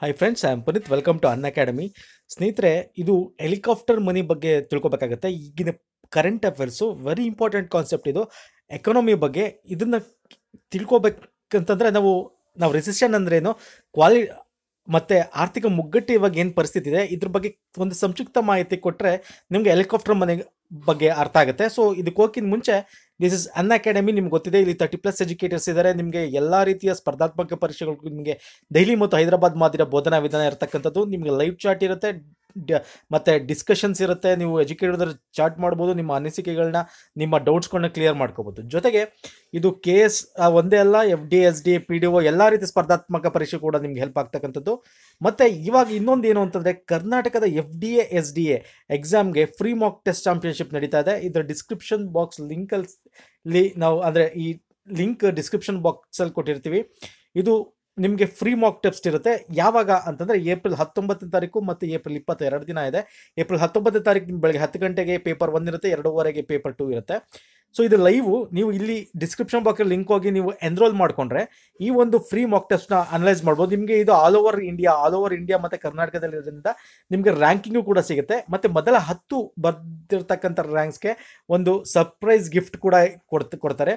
Hi friends I am Puneeth welcome to Unacademy ಸ್ನೇಹಿತರೆ, ಇದು helicopter money ಬಗ್ಗೆ ತಿಳ್ಕೊಬೇಕಾಗತ್ತೆ. ಈಗಿನ current affairs very important concept ಇದು. ಎಕನಾಮಿ ಬಗ್ಗೆ ಇದನ್ನು ತಿಳ್ಕೊಬೇಕಂತಂದರೆ ನಾವು ನಾವು ರಿಸಿಷನ್ ಅಂದ್ರೇನು ಕ್ವಾಲಿ ಮತ್ತು ಆರ್ಥಿಕ ಮುಗ್ಗಟ್ಟು ಇವಾಗ ಏನು ಪರಿಸ್ಥಿತಿ ಇದೆ? ಇದ್ರ ಬಗ್ಗೆ ಒಂದು ಸಂಕ್ಷಿಪ್ತ ಮಾಹಿತಿ ಕೊಟ್ಟರೆ ನಿಮಗೆ ಹೆಲಿಕಾಪ್ಟರ್ ಮನೆ ಬಗ್ಗೆ ಅರ್ಥ ಆಗುತ್ತೆ. ಸೊ ಇದಕ್ಕೆ ಹೋಗಿನ ಮುಂಚೆ ದಿಸ್ ಇಸ್ ಅನ್ ಅಕಾಡೆಮಿ ನಿಮ್ಗೆ ಗೊತ್ತಿದೆ, ಇಲ್ಲಿ ತರ್ಟಿ ಪ್ಲಸ್ ಎಜುಕೇಟರ್ಸ್ ಇದ್ದಾರೆ ನಿಮಗೆ ಎಲ್ಲ ರೀತಿಯ ಸ್ಪರ್ಧಾತ್ಮಕ ಪರೀಕ್ಷೆಗಳಿಗೂ ನಿಮಗೆ ದೆಹಲಿ ಮತ್ತು ಹೈದರಾಬಾದ್ ಮಾದರಿಯ ಬೋಧನಾ ವಿಧಾನ ಇರತಕ್ಕಂಥದ್ದು. ನಿಮಗೆ ಲೈವ್ ಚಾಟ್ ಇರುತ್ತೆ. ಮತ್ತೆ ಡಿಸ್ಕಷನ್ಸ್ ಇರುತ್ತೆ, ನೀವು ಎಜುಕೇಟರ್ ಚಾಟ್ ಮಾಡ್ಬೋದು, ನಿಮ್ಮ ಅನಿಸಿಕೆಗಳನ್ನ ನಿಮ್ಮ ಡೌಟ್ಸ್ಗಳನ್ನ ಕ್ಲಿಯರ್ ಮಾಡ್ಕೋಬೋದು. ಜೊತೆಗೆ ಇದು ಕೆ ಎಸ್ ಒಂದೇ ಅಲ್ಲ F D S D P D O ಎಲ್ಲ ರೀತಿ ಸ್ಪರ್ಧಾತ್ಮಕ ಪರೀಕ್ಷೆ ಕೂಡ ನಿಮ್ಗೆ ಹೆಲ್ಪ್ ಆಗ್ತಕ್ಕಂಥದ್ದು. ಮತ್ತೆ ಇವಾಗ ಇನ್ನೊಂದು ಏನು ಅಂತಂದ್ರೆ, ಕರ್ನಾಟಕದ F D A S D A ಎಕ್ಸಾಮ್ಗೆ ಫ್ರೀ ಮಾಕ್ ಟೆಸ್ಟ್ ಚಾಂಪಿಯನ್ಶಿಪ್ ನಡೀತಾ ಇದೆ. ಇದರ ಡಿಸ್ಕ್ರಿಪ್ಷನ್ ಬಾಕ್ಸ್ ಲಿಂಕಲ್ಲಿ ನಾವು, ಅಂದರೆ ಈ ಲಿಂಕ್ ಡಿಸ್ಕ್ರಿಪ್ಷನ್ ಬಾಕ್ಸಲ್ಲಿ ಕೊಟ್ಟಿರ್ತೀವಿ. ಇದು ನಿಮಗೆ ಫ್ರೀ ಮಾಕ್ ಟೆಸ್ಟ್ ಇರುತ್ತೆ. ಯಾವಾಗ ಅಂತಂದರೆ ಏಪ್ರಿಲ್ ಹತ್ತೊಂಬತ್ತನೇ ತಾರೀಕು ಮತ್ತು ಏಪ್ರಿಲ್ ಇಪ್ಪತ್ತೆರಡು ದಿನ ಇದೆ. ಏಪ್ರಿಲ್ ಹತ್ತೊಂಬತ್ತನೇ ತಾರೀಕು ಬೆಳಗ್ಗೆ ಹತ್ತು ಗಂಟೆಗೆ ಪೇಪರ್ ಒನ್ ಇರುತ್ತೆ, ಎರಡೂವರೆಗೆ ಪೇಪರ್ ಟೂ ಇರುತ್ತೆ. ಸೊ ಇದು ಲೈವು ನೀವು ಇಲ್ಲಿ ಡಿಸ್ಕ್ರಿಪ್ಷನ್ ಬಾಕ್ಸಲ್ಲಿ ಲಿಂಕ್ ಹೋಗಿ ನೀವು ಎನ್ರೋಲ್ ಮಾಡಿಕೊಂಡ್ರೆ ಈ ಒಂದು ಫ್ರೀ ಮಾಕ್ ಟೆಸ್ಟ್ನ ಅನಲೈಸ್ ಮಾಡ್ಬೋದು. ನಿಮಗೆ ಇದು all over India all over India ಮತ್ತು ಕರ್ನಾಟಕದಲ್ಲಿರೋದ್ರಿಂದ ನಿಮಗೆ ರ್ಯಾಂಕಿಂಗು ಕೂಡ ಸಿಗುತ್ತೆ. ಮತ್ತು ಮೊದಲ ಹತ್ತು ಬರ್ದಿರ್ತಕ್ಕಂಥ ರ್ಯಾಂಕ್ಸ್ಗೆ ಒಂದು ಸರ್ಪ್ರೈಸ್ ಗಿಫ್ಟ್ ಕೂಡ ಕೊಡ್ತ, ಕೊಡ್ತಾರೆ.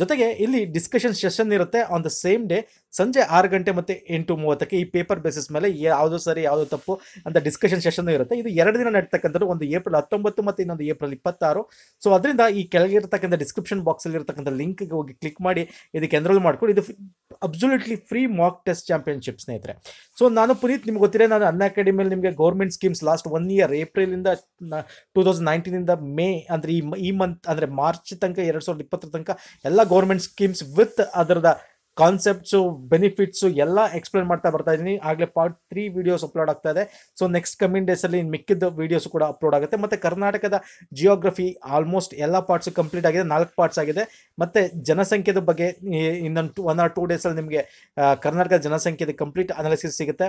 ಜೊತೆಗೆ ಇಲ್ಲಿ ಡಿಸ್ಕಷನ್ ಸೆಷನ್ ಇರುತ್ತೆ ಆನ್ ದ ಸೇಮ್ ಡೇ ಸಂಜೆ ಆರು ಗಂಟೆ ಮತ್ತು ಎಂಟು ಮೂವತ್ತಕ್ಕೆ ಈ ಪೇಪರ್ ಬೇಸಿಸ್ ಮೇಲೆ ಯಾವುದು ಸರಿ, ಯಾವುದು ತಪ್ಪು ಅಂತ ಡಿಸ್ಕಷನ್ ಸೆಷನ್ ಇರುತ್ತೆ. ಇದು ಎರಡು ದಿನ ನಡೀತಕ್ಕಂಥದ್ದು, ಒಂದು ಏಪ್ರಿಲ್ ಹತ್ತೊಂಬತ್ತು ಮತ್ತು ಇನ್ನೊಂದು ಏಪ್ರಿಲ್ ಇಪ್ಪತ್ತಾರು. ಸೊ ಅದರಿಂದ ಈ ಕೆಳಗಿರ್ತಕ್ಕಂಥ ಡಿಸ್ಕ್ರಿಪ್ಷನ್ ಬಾಕ್ಸಲ್ಲಿ ಲಿಂಕ್ ಲಿಂಕ್ಗೆ ಹೋಗಿ ಕ್ಲಿಕ್ ಮಾಡಿ, ಇದಕ್ಕೆ ಎನ್ರೋಲ್ ಮಾಡ್ಕೊಂಡು ಇದು absolutely free mock test championship ಸ್ನೇಹಿತರೆ. ಸೊ ನಾನು ಪುನೀತ್, ನಿಮ್ಗೆ ಗೊತ್ತಿದೆ, ನಾನು ಅನ್ ಅಕಾಡೆಮಿಯಲ್ಲಿ ನಿಮಗೆ government schemes last one year ಏಪ್ರಿಲಿಂದ two thousand ನೈನ್ಟೀನಿಂದ ಮೇ ಅಂದರೆ ಈ ಈ ಮಂತ್ ಅಂದರೆ ಮಾರ್ಚ್ ತನಕ, ಎರಡು ಸಾವಿರದ ಇಪ್ಪತ್ತರ ತನಕ ಎಲ್ಲ ಗೌರ್ಮೆಂಟ್ ಸ್ಕೀಮ್ಸ್ ವಿತ್ ಅದರದ ಕಾನ್ಸೆಪ್ಟ್ಸು ಬೆನಿಫಿಟ್ಸು ಎಲ್ಲ ಎಕ್ಸ್ಪ್ಲೇನ್ ಮಾಡ್ತಾ ಬರ್ತಾ ಇದ್ದೀನಿ ಆಗಲೇ ಪಾರ್ಟ್ ತ್ರೀ ವಿಡಿಯೋಸ್ ಅಪ್ಲೋಡ್ ಆಗ್ತಾ ಇದೆ. ಸೊ ನೆಕ್ಸ್ಟ್ ಕಮಿಂಗ್ ಡೇಸಲ್ಲಿ ಮಿಕ್ಕಿದ ವೀಡಿಯೋಸ್ ಕೂಡ ಅಪ್ಲೋಡ್ ಆಗುತ್ತೆ. ಮತ್ತು ಕರ್ನಾಟಕದ ಜಿಯೋಗ್ರಫಿ ಆಲ್ಮೋಸ್ಟ್ ಎಲ್ಲ ಪಾರ್ಟ್ಸ್ ಕಂಪ್ಲೀಟ್ ಆಗಿದೆ. ನಾಲ್ಕು ಪಾರ್ಟ್ಸ್ ಆಗಿದೆ. ಮತ್ತು ಜನಸಂಖ್ಯೆದ ಬಗ್ಗೆ ಇನ್ನೊಂದು ಒನ್ ಆರ್ ಟೂ ಡೇಸಲ್ಲಿ ನಿಮಗೆ ಕರ್ನಾಟಕದ ಜನಸಂಖ್ಯೆದ ಕಂಪ್ಲೀಟ್ ಅನಾಲಿಸಿಸ್ ಸಿಗುತ್ತೆ.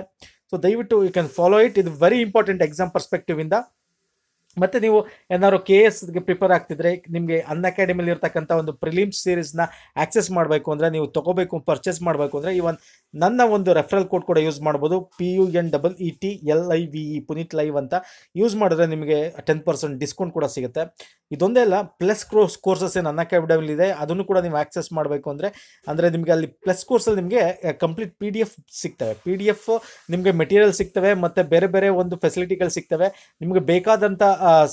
ಸೊ ದಯವಿಟ್ಟು ಯು ಕ್ಯಾನ್ ಫಾಲೋ ಇಟ್ ಇದು ವೆರಿ ಇಂಪಾರ್ಟೆಂಟ್ ಎಕ್ಸಾಮ್ ಪರ್ಸ್ಪೆಕ್ಟಿವ್ ಇಂದ. ಮತ್ತೆ ನೀವು ಏನಾದ್ರು ಕೆ ಎಸ್ಗೆ ಪ್ರಿಪೇರ್ ಆಗ್ತಿದ್ರೆ, ನಿಮಗೆ ಅನ್ ಅಕಾಡೆಮಿಲಿ ಇರ್ತಕ್ಕಂಥ ಒಂದು ಪ್ರಿಲಿಮ್ಸ್ ಸೀರೀಸ್ನ ಆಕ್ಸೆಸ್ ಮಾಡಬೇಕು ಅಂದರೆ ನೀವು ತಗೋಬೇಕು ಪರ್ಚೇಸ್ ಮಾಡಬೇಕು ಅಂದರೆ ಇವನ್ ನನ್ನ ಒಂದು ರೆಫರಲ್ ಕೋಡ್ ಕೂಡ ಯೂಸ್ ಮಾಡ್ಬೋದು. P U N double E T L I V E Puneeth live ಅಂತ ಯೂಸ್ ಮಾಡಿದ್ರೆ ನಿಮಗೆ ಟೆನ್ ಪರ್ಸೆಂಟ್ ಡಿಸ್ಕೌಂಟ್ ಕೂಡ ಸಿಗುತ್ತೆ. ಇದೊಂದೇ ಅಲ್ಲ ಪ್ಲಸ್ ಕ್ರೋಸ್ ಕೋರ್ಸಸ್ ಏನು ಅನ್ ಅಕಾಡೆಮಿಲಿ ಇದೆ, ಅದನ್ನು ಕೂಡ ನೀವು ಆಕ್ಸೆಸ್ ಮಾಡಬೇಕು ಅಂದರೆ ಅಂದರೆ ನಿಮಗೆ ಅಲ್ಲಿ ಪ್ಲಸ್ ಕೋರ್ಸಲ್ಲಿ ನಿಮಗೆ ಕಂಪ್ಲೀಟ್ ಪಿ ಡಿ ಎಫ್ ಸಿಗ್ತವೆ. ಪಿ ಡಿ ಎಫ್ ನಿಮಗೆ ಮೆಟೀರಿಯಲ್ ಸಿಗ್ತವೆ, ಮತ್ತು ಬೇರೆ ಬೇರೆ ಒಂದು ಫೆಸಿಲಿಟಿಗಳು ಸಿಗ್ತವೆ. ನಿಮಗೆ ಬೇಕಾದಂಥ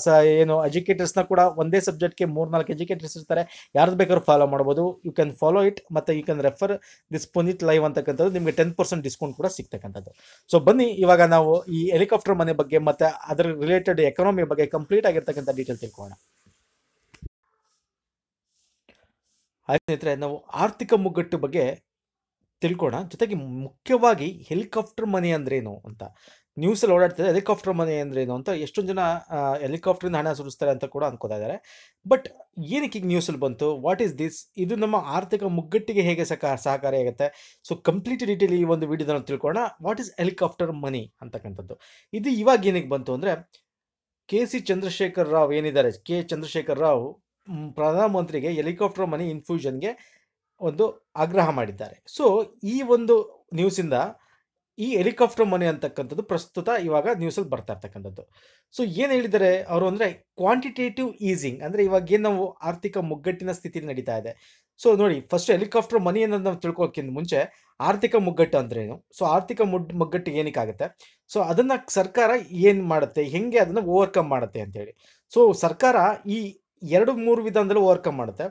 ಸ, ಏನು ಎಜುಕೇಟರ್ಸ್ನ ಕೂಡ ಒಂದೇ ಸಬ್ಜೆಕ್ಟ್ಗೆ ಮೂರು ನಾಲ್ಕು ಎಜುಕೇಟರ್ಸ್ ಇರ್ತಾರೆ. ಯಾರ್ದು ಬೇಕಾದ್ರೂ ಫಾಲೋ ಮಾಡ್ಬೋದು. ಯು ಕ್ಯಾನ್ ಫಾಲೋ ಇಟ್ ಮತ್ತು you can refer this Puneeth live ಅಂತಕ್ಕಂಥದ್ದು ನಿಮಗೆ ಟೆನ್ ಪರ್ಸೆಂಟ್ ಡಿಸ್ಕೌಂಟ್ ಕೂಡ ಸಿಗ್ತಕ್ಕಂಥದ್ದು. ಸೊ ಬನ್ನಿ, ಇವಾಗ ನಾವು ಈ ಹೆಲಿಕಾಪ್ಟರ್ ಮನೆ ಬಗ್ಗೆ, ಮತ್ತು ಅದರ ರಿಲೇಟೆಡ್ ಎಕನಾಮಿ ಬಗ್ಗೆ ಕಂಪ್ಲೀಟ್ ಆಗಿರ್ತಕ್ಕಂಥ ಡೀಟೇಲ್ ತಿಳ್ಕೊಳ್ಳೋಣ. ಆಯ್ತು ಸ್ನೇಹಿತರೆ, ನಾವು ಆರ್ಥಿಕ ಮುಗ್ಗಟ್ಟು ಬಗ್ಗೆ ತಿಳ್ಕೊಳ್ಳೋಣ ಜೊತೆಗೆ ಮುಖ್ಯವಾಗಿ ಹೆಲಿಕಾಪ್ಟರ್ ಮನಿ ಅಂದ್ರೇನು ಅಂತ. ನ್ಯೂಸಲ್ಲಿ ಓಡಾಡ್ತಿದೆ ಹೆಲಿಕಾಪ್ಟರ್ ಮನಿ ಅಂದ್ರೇನು ಅಂತ. ಎಷ್ಟೊಂದು ಜನ ಹೆಲಿಕಾಪ್ಟ್ರಿಂದ ಹಣ ಸುರಿಸ್ತಾರೆ ಅಂತ ಕೂಡ ಅನ್ಕೋತಾ ಇದ್ದಾರೆ. ಬಟ್ ಏನಕ್ಕೆ ಈಗ ನ್ಯೂಸಲ್ಲಿ ಬಂತು? What is this? ಇದು ನಮ್ಮ ಆರ್ಥಿಕ ಮುಗ್ಗಟ್ಟಿಗೆ ಹೇಗೆ ಸಹಕಾರ ಸಹಕಾರಿಯಾಗುತ್ತೆ ಸೊ, ಕಂಪ್ಲೀಟ್ ಡೀಟೇಲ್ ಈ ಒಂದು ವಿಡಿಯೋದಲ್ಲಿ ತಿಳ್ಕೊಳ್ಳೋಣ ವಾಟ್ ಈಸ್ ಹೆಲಿಕಾಪ್ಟರ್ ಮನಿ ಅಂತಕ್ಕಂಥದ್ದು? ಇದು ಇವಾಗ ಏನಕ್ಕೆ ಬಂತು ಅಂದರೆ, ಕೆ ಸಿ ಚಂದ್ರಶೇಖರ್ ರಾವ್ ಏನಿದ್ದಾರೆ? ಕೆ ಚಂದ್ರಶೇಖರ್ ರಾವ್ ಪ್ರಧಾನಮಂತ್ರಿಗೆ ಹೆಲಿಕಾಪ್ಟರ್ ಮನಿ ಇನ್ಫ್ಯೂಷನ್ಗೆ ಒಂದು ಆಗ್ರಹ ಮಾಡಿದ್ದಾರೆ. ಸೊ, ಈ ಒಂದು ನ್ಯೂಸಿಂದ ಈ ಹೆಲಿಕಾಪ್ಟರ್ ಮನಿ ಅಂತಕ್ಕಂಥದ್ದು ಪ್ರಸ್ತುತ ಇವಾಗ ನ್ಯೂಸಲ್ಲಿ ಬರ್ತಾ ಇರ್ತಕ್ಕಂಥದ್ದು. ಸೊ, ಏನು ಹೇಳಿದರೆ ಅವರು ಅಂದರೆ ಕ್ವಾಂಟಿಟೇಟಿವ್ ಈಸಿಂಗ್ ಅಂದರೆ ಇವಾಗ ಏನು ನಾವು ಆರ್ಥಿಕ ಮುಗ್ಗಟ್ಟಿನ ಸ್ಥಿತಿ ನಡೀತಾ ಇದೆ. ಸೊ, ನೋಡಿ ಫಸ್ಟ್ ಹೆಲಿಕಾಪ್ಟರ್ ಮನಿ ಅನ್ನೋದು ನಾವು ತಿಳ್ಕೊಕ್ಕಿಂತ ಮುಂಚೆ ಆರ್ಥಿಕ ಮುಗ್ಗಟ್ಟು ಅಂದ್ರೇನು? ಸೊ, ಆರ್ಥಿಕ ಮುಡ್ ಮುಗ್ಗಟ್ಟು ಏನಕ್ಕಾಗುತ್ತೆ? ಸೊ, ಅದನ್ನು ಸರ್ಕಾರ ಏನು ಮಾಡುತ್ತೆ? ಹೆಂಗೆ ಅದನ್ನು ಓವರ್ಕಮ್ ಮಾಡುತ್ತೆ ಅಂತೇಳಿ. ಸೊ, ಸರ್ಕಾರ ಈ ಎರಡು ಮೂರು ವಿಧಾನದಲ್ಲೂ ಓವರ್ಕಮ್ ಮಾಡುತ್ತೆ.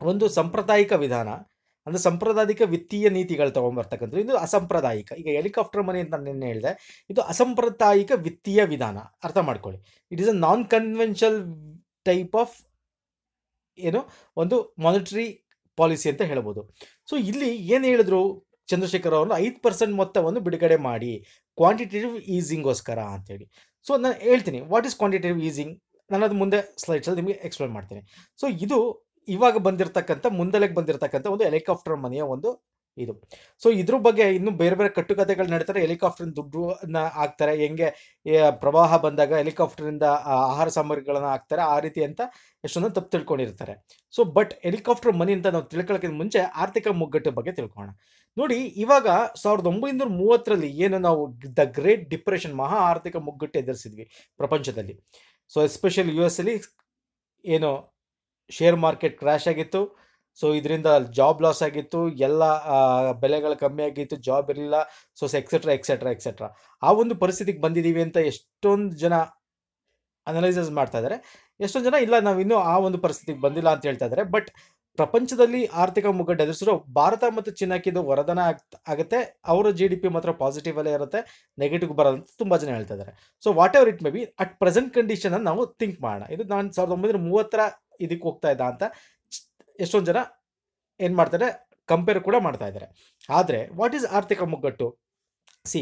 ಒಂದು ಸಾಂಪ್ರದಾಯಿಕ ವಿಧಾನ, ಅಂದರೆ ಸಾಂಪ್ರದಾಯಿಕ ವಿತ್ತೀಯ ನೀತಿಗಳು ತೊಗೊಂಬರ್ತಕ್ಕಂಥದ್ದು. ಇದು ಅಸಾಂಪ್ರದಾಯಿಕ. ಈಗ ಹೆಲಿಕಾಪ್ಟರ್ ಮನೆ ಅಂತ ನಾನು ನಿನ್ನೆ ಹೇಳಿದೆ, ಇದು ಅಸಾಂಪ್ರದಾಯಿಕ ವಿತ್ತೀಯ ವಿಧಾನ. ಅರ್ಥ ಮಾಡ್ಕೊಳ್ಳಿ. It is a non conventional type of ಏನು? ಒಂದು ಮಾನಿಟರಿ ಪಾಲಿಸಿ ಅಂತ ಹೇಳ್ಬೋದು. ಸೊ ಇಲ್ಲಿ ಏನು ಹೇಳಿದ್ರು ಚಂದ್ರಶೇಖರ್ ಅವರು? ಐದು ಪರ್ಸೆಂಟ್ ಮೊತ್ತವನ್ನು ಬಿಡುಗಡೆ ಮಾಡಿ ಕ್ವಾಂಟಿಟೇಟಿವ್ ಈಸಿಂಗೋಸ್ಕರ ಅಂತೇಳಿ ಸೊ ನಾನು ಹೇಳ್ತೀನಿ ವಾಟ್ ಈಸ್ ಕ್ವಾಂಟಿಟೇಟಿವ್ ಈಸಿಂಗ್ ನಾನು ಅದು ಮುಂದೆ ಸ್ಲೈಡ್ಸಲ್ಲಿ ನಿಮಗೆ ಎಕ್ಸ್ಪ್ಲೇನ್ ಮಾಡ್ತೀನಿ. ಸೊ ಇದು ಇವಾಗ ಬಂದಿರತಕ್ಕಂಥ, ಮುಂದಲೆಗೆ ಬಂದಿರತಕ್ಕಂಥ ಒಂದು ಹೆಲಿಕಾಪ್ಟರ್ ಮನೆಯ ಒಂದು ಇದು. ಸೊ ಇದ್ರ ಬಗ್ಗೆ ಇನ್ನೂ ಬೇರೆ ಬೇರೆ ಕಟ್ಟುಕತೆಗಳು ನಡೀತಾರೆ. ಹೆಲಿಕಾಪ್ಟರ್ ದುಡ್ಡನ್ನ ಹಾಕ್ತಾರೆ. ಹೆಂಗೆ ಪ್ರವಾಹ ಬಂದಾಗ ಹೆಲಿಕಾಪ್ಟರಿಂದ ಆಹಾರ ಸಾಮಗ್ರಿಗಳನ್ನ ಹಾಕ್ತಾರೆ. ಆ ರೀತಿ ಅಂತ ಎಷ್ಟೊಂದು ತಪ್ಪು ತಿಳ್ಕೊಂಡಿರ್ತಾರೆ. ಸೊ ಬಟ್ ಹೆಲಿಕಾಪ್ಟರ್ ಮನಿ ಅಂತ ನಾವು ತಿಳ್ಕೊಳ್ಳೋಕ್ಕಿಂತ ಮುಂಚೆ ಆರ್ಥಿಕ ಮುಗ್ಗಟ್ಟು ಬಗ್ಗೆ ತಿಳ್ಕೊಳ್ಳೋಣ ನೋಡಿ, ಇವಾಗ ಸಾವಿರದ ಒಂಬೈನೂರ ಮೂವತ್ತರಲ್ಲಿ ಏನು ನಾವು ದ ಗ್ರೇಟ್ ಡಿಪ್ರೆಷನ್ ಮಹಾ ಆರ್ಥಿಕ ಮುಗ್ಗಟ್ಟು ಎದುರಿಸಿದ್ವಿ ಪ್ರಪಂಚದಲ್ಲಿ. ಸೊ ಎಸ್ಪೆಷಲಿ ಯು ಎಸ್ ಅಲ್ಲಿ ಏನು ಶೇರ್ ಮಾರ್ಕೆಟ್ ಕ್ರ್ಯಾಶ್ ಆಗಿತ್ತು. ಸೊ ಇದರಿಂದ ಜಾಬ್ ಲಾಸ್ ಆಗಿತ್ತು. ಎಲ್ಲ ಬೆಲೆಗಳು ಕಮ್ಮಿ ಆಗಿತ್ತು. ಜಾಬ್ ಇರಲಿಲ್ಲ. ಸೊ ಎಕ್ಸೆಟ್ರಾ ಎಕ್ಸೆಟ್ರಾ ಎಕ್ಸೆಟ್ರಾ ಆ ಒಂದು ಪರಿಸ್ಥಿತಿಗೆ ಬಂದಿದ್ದೀವಿ ಅಂತ ಎಷ್ಟೊಂದು ಜನ ಅನಲೈಸಸ್ ಮಾಡ್ತಾ ಇದ್ದಾರೆ. ಎಷ್ಟೊಂದು ಜನ ಇಲ್ಲ, ನಾವು ಇನ್ನೂ ಆ ಒಂದು ಪರಿಸ್ಥಿತಿಗೆ ಬಂದಿಲ್ಲ ಅಂತ ಹೇಳ್ತಾ ಇದ್ದಾರೆ. ಬಟ್ ಪ್ರಪಂಚದಲ್ಲಿ ಆರ್ಥಿಕ ಮುಗ್ಗಟ್ಟು ಎದುರಿಸಿರೋ ಭಾರತ ಮತ್ತು ಚೀನಾಕ್ಕೆ ಇದು ವರದಾನ ಆಗ್- ಆಗುತ್ತೆ. ಅವರ ಜಿ ಡಿ ಪಿ ಮಾತ್ರ ಪಾಸಿಟಿವ್ ಅಲ್ಲೇ ಇರುತ್ತೆ. ನೆಗೆಟಿವ್ ಬರಲ್ಲ ಅಂತ ತುಂಬ ಜನ ಹೇಳ್ತಾ ಇದ್ದಾರೆ so whatever it may be at present condition ನಾವು ಥಿಂಕ್ ಮಾಡೋಣ. ಇದು ನಾನು ಸಾವಿರದ ಒಂಬೈನೂರ ಮೂವತ್ತರ ಇದಕ್ಕೆ ಹೋಗ್ತಾ ಇದ್ದ ಅಂತ ಎಷ್ಟೊಂದು ಜನ ಏನು ಮಾಡ್ತಾರೆ ಕಂಪೇರ್ ಕೂಡ ಮಾಡ್ತಾ ಇದ್ದಾರೆ ಆದರೆ ವಾಟ್ ಈಸ್ ಆರ್ಥಿಕ ಮುಗ್ಗಟ್ಟು? ಸಿ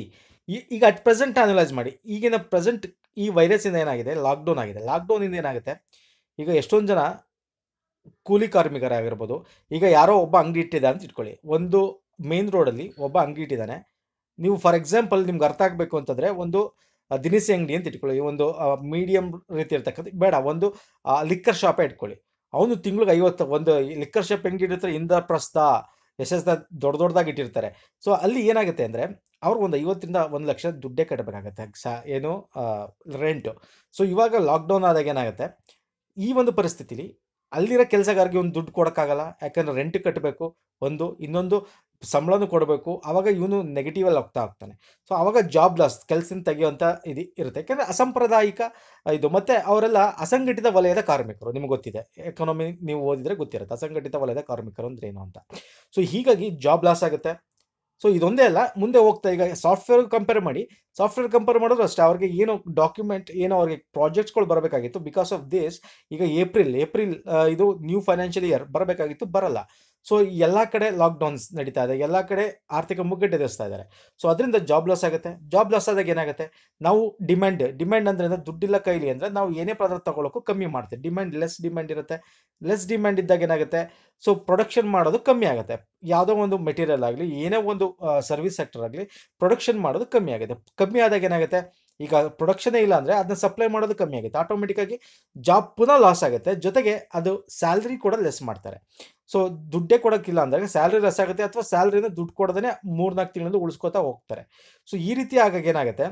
ಈಗ ಅಟ್ ಪ್ರೆಸೆಂಟ್ ಅನಲೈಸ್ ಮಾಡಿ. ಈಗಿನ ಪ್ರೆಸೆಂಟ್ ಈ ವೈರಸಿಂದ ಏನಾಗಿದೆ? ಲಾಕ್ಡೌನ್ ಆಗಿದೆ. ಲಾಕ್ಡೌನಿಂದ ಏನಾಗುತ್ತೆ? ಈಗ ಎಷ್ಟೊಂದು ಜನ ಕೂಲಿ ಕಾರ್ಮಿಕರಾಗಿರ್ಬೋದು. ಈಗ ಯಾರೋ ಒಬ್ಬ ಅಂಗಡಿ ಇಟ್ಟಿದ್ದಾರೆ ಅಂತ ಇಟ್ಕೊಳ್ಳಿ. ಒಂದು ಮೇನ್ ರೋಡಲ್ಲಿ ಒಬ್ಬ ಅಂಗಡಿ ಇಟ್ಟಿದ್ದಾನೆ. ನೀವು ಫಾರ್ ಎಕ್ಸಾಂಪಲ್ ನಿಮ್ಗೆ ಅರ್ಥ ಆಗಬೇಕು ಅಂತಂದರೆ ಒಂದು ದಿನಸಿ ಅಂಗಡಿ ಅಂತ ಇಟ್ಕೊಳ್ಳಿ. ಒಂದು ಮೀಡಿಯಂ ರೀತಿ ಇರ್ತಕ್ಕಂಥ, ಬೇಡ, ಒಂದು ಲಿಕ್ಕರ್ ಶಾಪೇ ಇಟ್ಕೊಳ್ಳಿ. ಅವನು ತಿಂಗ್ಳಿಗೆ ಐವತ್ತು, ಒಂದು ಲಿಕ್ಕರ್ ಶಾಪ್ ಹೆಂಗೆ ಇಟ್ಟಿರ್ತಾರೆ? ಪ್ರಸ್ತ ಯಶಸ್ದ ದೊಡ್ಡ ದೊಡ್ಡದಾಗಿ ಇಟ್ಟಿರ್ತಾರೆ. ಸೊ ಅಲ್ಲಿ ಏನಾಗುತ್ತೆ ಅಂದರೆ, ಅವ್ರು ಒಂದು ಐವತ್ತರಿಂದ ಒಂದು ಲಕ್ಷ ದುಡ್ಡೇ ಕಟ್ಟಬೇಕಾಗತ್ತೆ ಏನು ರೆಂಟು ಸೊ ಇವಾಗ ಲಾಕ್ಡೌನ್ ಆದಾಗ ಏನಾಗುತ್ತೆ? ಈ ಒಂದು ಪರಿಸ್ಥಿತಿಲಿ ಅಲ್ಲಿರೋ ಕೆಲಸಗಾರಿಗೆ ಒಂದು ದುಡ್ಡು ಕೊಡೋಕ್ಕಾಗಲ್ಲ. ಯಾಕಂದ್ರೆ ರೆಂಟ್ ಕಟ್ಟಬೇಕು ಒಂದು, ಇನ್ನೊಂದು ಸಂಬಳನೂ ಕೊಡಬೇಕು. ಆವಾಗ ಇವನು ನೆಗೆಟಿವಲ್ಲಿ ಹೋಗ್ತಾ ಹೋಗ್ತಾನೆ. ಸೊ ಆವಾಗ ಜಾಬ್ ಲಾಸ್ ಕೆಲಸದಿಂದ ತೆಗೆಯುವಂಥ ಇದು ಇರುತ್ತೆ. ಯಾಕೆಂದರೆ ಅಸಾಂಪ್ರದಾಯಿಕ ಇದು. ಮತ್ತು ಅವರೆಲ್ಲ ಅಸಂಘಟಿತ ವಲಯದ ಕಾರ್ಮಿಕರು, ನಿಮ್ಗೆ ಗೊತ್ತಿದೆ. ಎಕಾನಮಿ ನೀವು ಓದಿದರೆ ಗೊತ್ತಿರುತ್ತೆ. ಅಸಂಘಟಿತ ವಲಯದ ಕಾರ್ಮಿಕರು ಅಂದ್ರೆ ಏನು ಅಂತ. ಸೊ ಹೀಗಾಗಿ ಜಾಬ್ ಲಾಸ್ ಆಗುತ್ತೆ. ಸೊ ಇದೊಂದೇ ಅಲ್ಲ, ಮುಂದೆ ಹೋಗ್ತಾ ಈಗ ಸಾಫ್ಟ್ವೇರ್ ಕಂಪೇರ್ ಮಾಡಿ ಸಾಫ್ಟ್ವೇರ್ ಕಂಪೇರ್ ಮಾಡಿದ್ರು ಅಷ್ಟೇ, ಅವ್ರಿಗೆ ಏನು ಡಾಕ್ಯುಮೆಂಟ್ ಏನೋ ಅವ್ರಿಗೆ ಪ್ರಾಜೆಕ್ಟ್ಸ್ಗಳು ಬರಬೇಕಾಗಿತ್ತು. ಬಿಕಾಸ್ ಆಫ್ ದಿಸ್ ಈಗ ಏಪ್ರಿಲ್ ಏಪ್ರಿಲ್ ಇದು ನ್ಯೂ ಫೈನಾನ್ಷಿಯಲ್ ಇಯರ್ ಬರಬೇಕಾಗಿತ್ತು, ಬರಲ್ಲ. ಸೊ ಎಲ್ಲ ಕಡೆ ಲಾಕ್ಡೌನ್ಸ್ ನಡೀತಾ ಇದೆ. ಎಲ್ಲ ಕಡೆ ಆರ್ಥಿಕ ಮುಗ್ಗಟ್ಟು ಎದುರಿಸ್ತಾ ಇದ್ದಾರೆ. ಸೊ ಅದರಿಂದ ಜಾಬ್ ಲಾಸ್ ಆಗುತ್ತೆ. ಜಾಬ್ ಲಾಸ್ ಆದಾಗ ಏನಾಗುತ್ತೆ? ನಾವು ಡಿಮ್ಯಾಂಡ್ ಡಿಮ್ಯಾಂಡ್ ಅಂದ್ರೆ? ದುಡ್ಡಿಲ್ಲ ಕೈಲಿ ಅಂದರೆ ನಾವು ಏನೇ ಪದಾರ್ಥ ತಗೊಳ್ಳೋಕ್ಕೂ ಕಮ್ಮಿ ಮಾಡ್ತೀವಿ. ಡಿಮ್ಯಾಂಡ್ ಲೆಸ್ ಡಿಮ್ಯಾಂಡ್ ಇರುತ್ತೆ. ಲೆಸ್ ಡಿಮ್ಯಾಂಡ್ ಇದ್ದಾಗ ಏನಾಗುತ್ತೆ? ಸೊ ಪ್ರೊಡಕ್ಷನ್ ಮಾಡೋದು ಕಮ್ಮಿ ಆಗುತ್ತೆ. ಯಾವುದೋ ಒಂದು ಮೆಟೀರಿಯಲ್ ಆಗಲಿ, ಏನೇ ಒಂದು ಸರ್ವಿಸ್ ಸೆಕ್ಟರ್ ಆಗಲಿ ಪ್ರೊಡಕ್ಷನ್ ಮಾಡೋದು ಕಮ್ಮಿ ಆಗುತ್ತೆ ಕಮ್ಮಿ ಆದಾಗ ಏನಾಗುತ್ತೆ? ಈಗ ಪ್ರೊಡಕ್ಷನೇ ಇಲ್ಲ ಅಂದರೆ ಅದನ್ನ ಸಪ್ಲೈ ಮಾಡೋದು ಕಮ್ಮಿ ಆಗುತ್ತೆ. ಆಟೋಮೆಟಿಕ್ಕಾಗಿ ಜಾಬ್ ಪುನಃ ಲಾಸ್ ಆಗುತ್ತೆ. ಜೊತೆಗೆ ಅದು ಸ್ಯಾಲ್ರಿ ಕೂಡ ಲೆಸ್ ಮಾಡ್ತಾರೆ. ಸೊ ದುಡ್ಡೇ ಕೊಡೋಕ್ಕಿಲ್ಲ ಅಂದಾಗ ಸ್ಯಾಲ್ರಿ ರಸ ಆಗುತ್ತೆ ಅಥವಾ ಸ್ಯಾಲ್ರಿನ ದುಡ್ಡು ಕೊಡದೇ ಮೂರ್ನಾಲ್ಕು ತಿಂಗಳಿಂದ ಉಳಿಸ್ಕೋತಾ ಹೋಗ್ತಾರೆ. ಸೊ ಈ ರೀತಿ ಆಗಾಗ ಏನಾಗುತ್ತೆ?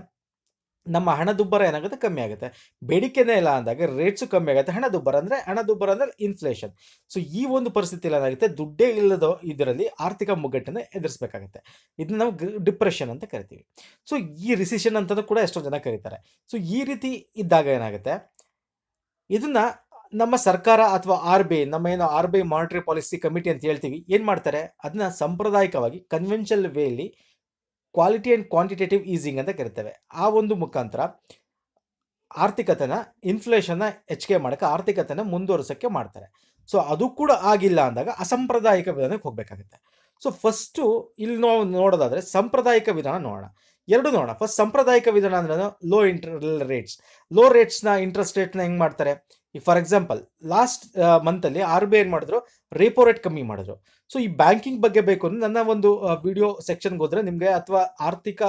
ನಮ್ಮ ಹಣದುಬ್ಬರ ಏನಾಗುತ್ತೆ? ಕಮ್ಮಿ ಆಗುತ್ತೆ. ಬೇಡಿಕೆನೇ ಇಲ್ಲ ಅಂದಾಗ ರೇಟ್ಸು ಕಮ್ಮಿ ಆಗುತ್ತೆ. ಹಣದುಬ್ಬರ ಅಂದರೆ ಹಣದುಬ್ಬರ ಅಂದರೆ ಇನ್ಫ್ಲೇಷನ್ ಸೊ ಈ ಒಂದು ಪರಿಸ್ಥಿತಿಯಲ್ಲಿ ಏನಾಗುತ್ತೆ? ದುಡ್ಡೇ ಇಲ್ಲದ ಇದರಲ್ಲಿ ಆರ್ಥಿಕ ಮುಗ್ಗಟ್ಟನ್ನು ಎದುರಿಸಬೇಕಾಗುತ್ತೆ. ಇದನ್ನ ನಾವು ಡಿಪ್ರೆಷನ್ ಅಂತ ಕರಿತೀವಿ. ಸೊ ಈ ರಿಸಿಷನ್ ಅಂತಲೂ ಕೂಡ ಎಷ್ಟೋ ಜನ ಕರೀತಾರೆ. ಸೊ ಈ ರೀತಿ ಇದ್ದಾಗ ಏನಾಗುತ್ತೆ? ಇದನ್ನ ನಮ್ಮ ಸರ್ಕಾರ ಅಥವಾ ಆರ್ ಬಿ ಐ, ನಮ್ಮ ಏನು R B I monetary policy committee ಅಂತ ಹೇಳ್ತೀವಿ, ಏನು ಮಾಡ್ತಾರೆ? ಅದನ್ನ ಸಾಂಪ್ರದಾಯಿಕವಾಗಿ conventionally quality and quantitative easing ಅಂತ ಕರಿತೇವೆ. ಆ ಒಂದು ಮುಖಾಂತರ ಆರ್ಥಿಕತೆನ ಇನ್ಫ್ಲೇಷನ್ನ ಹೆಚ್ಚಿಗೆ ಮಾಡೋಕ್ಕೆ, ಆರ್ಥಿಕತೆನ ಮುಂದುವರಿಸೋಕ್ಕೆ ಮಾಡ್ತಾರೆ. ಸೊ ಅದು ಕೂಡ ಆಗಿಲ್ಲ ಅಂದಾಗ ಅಸಾಂಪ್ರದಾಯಿಕ ವಿಧಾನಕ್ಕೆ ಹೋಗಬೇಕಾಗುತ್ತೆ. ಸೊ ಫಸ್ಟು ಇಲ್ಲಿ ನಾವು ನೋಡೋದಾದರೆ ಸಾಂಪ್ರದಾಯಿಕ ವಿಧಾನ ನೋಡೋಣ. ಎರಡು ನೋಡೋಣ. ಫಸ್ಟ್ ಸಾಂಪ್ರದಾಯಿಕ ವಿಧಾನ ಅಂದ್ರೆ ಲೋ ಇಂಟ್ರ ರೇಟ್ಸ್ ಲೋ ರೇಟ್ಸ್ನ ಇಂಟ್ರೆಸ್ಟ್ ರೇಟ್ನ ಹೆಂಗೆ ಮಾಡ್ತಾರೆ? ಫಾರ್ ಎಕ್ಸಾಂಪಲ್ ಲಾಸ್ಟ್ ಮಂತಲ್ಲಿ ಆರ್ ಬಿ ಐ ಏನು ಮಾಡಿದ್ರು? ರೇಪೋ ರೇಟ್ ಕಮ್ಮಿ ಮಾಡಿದ್ರು. ಸೊ ಈ ಬ್ಯಾಂಕಿಂಗ್ ಬಗ್ಗೆ ಬೇಕು ಅಂದ್ರೆ ನನ್ನ ಒಂದು ವಿಡಿಯೋ ಸೆಕ್ಷನ್ಗೆ ಹೋದ್ರೆ ನಿಮಗೆ ಅಥವಾ ಆರ್ಥಿಕ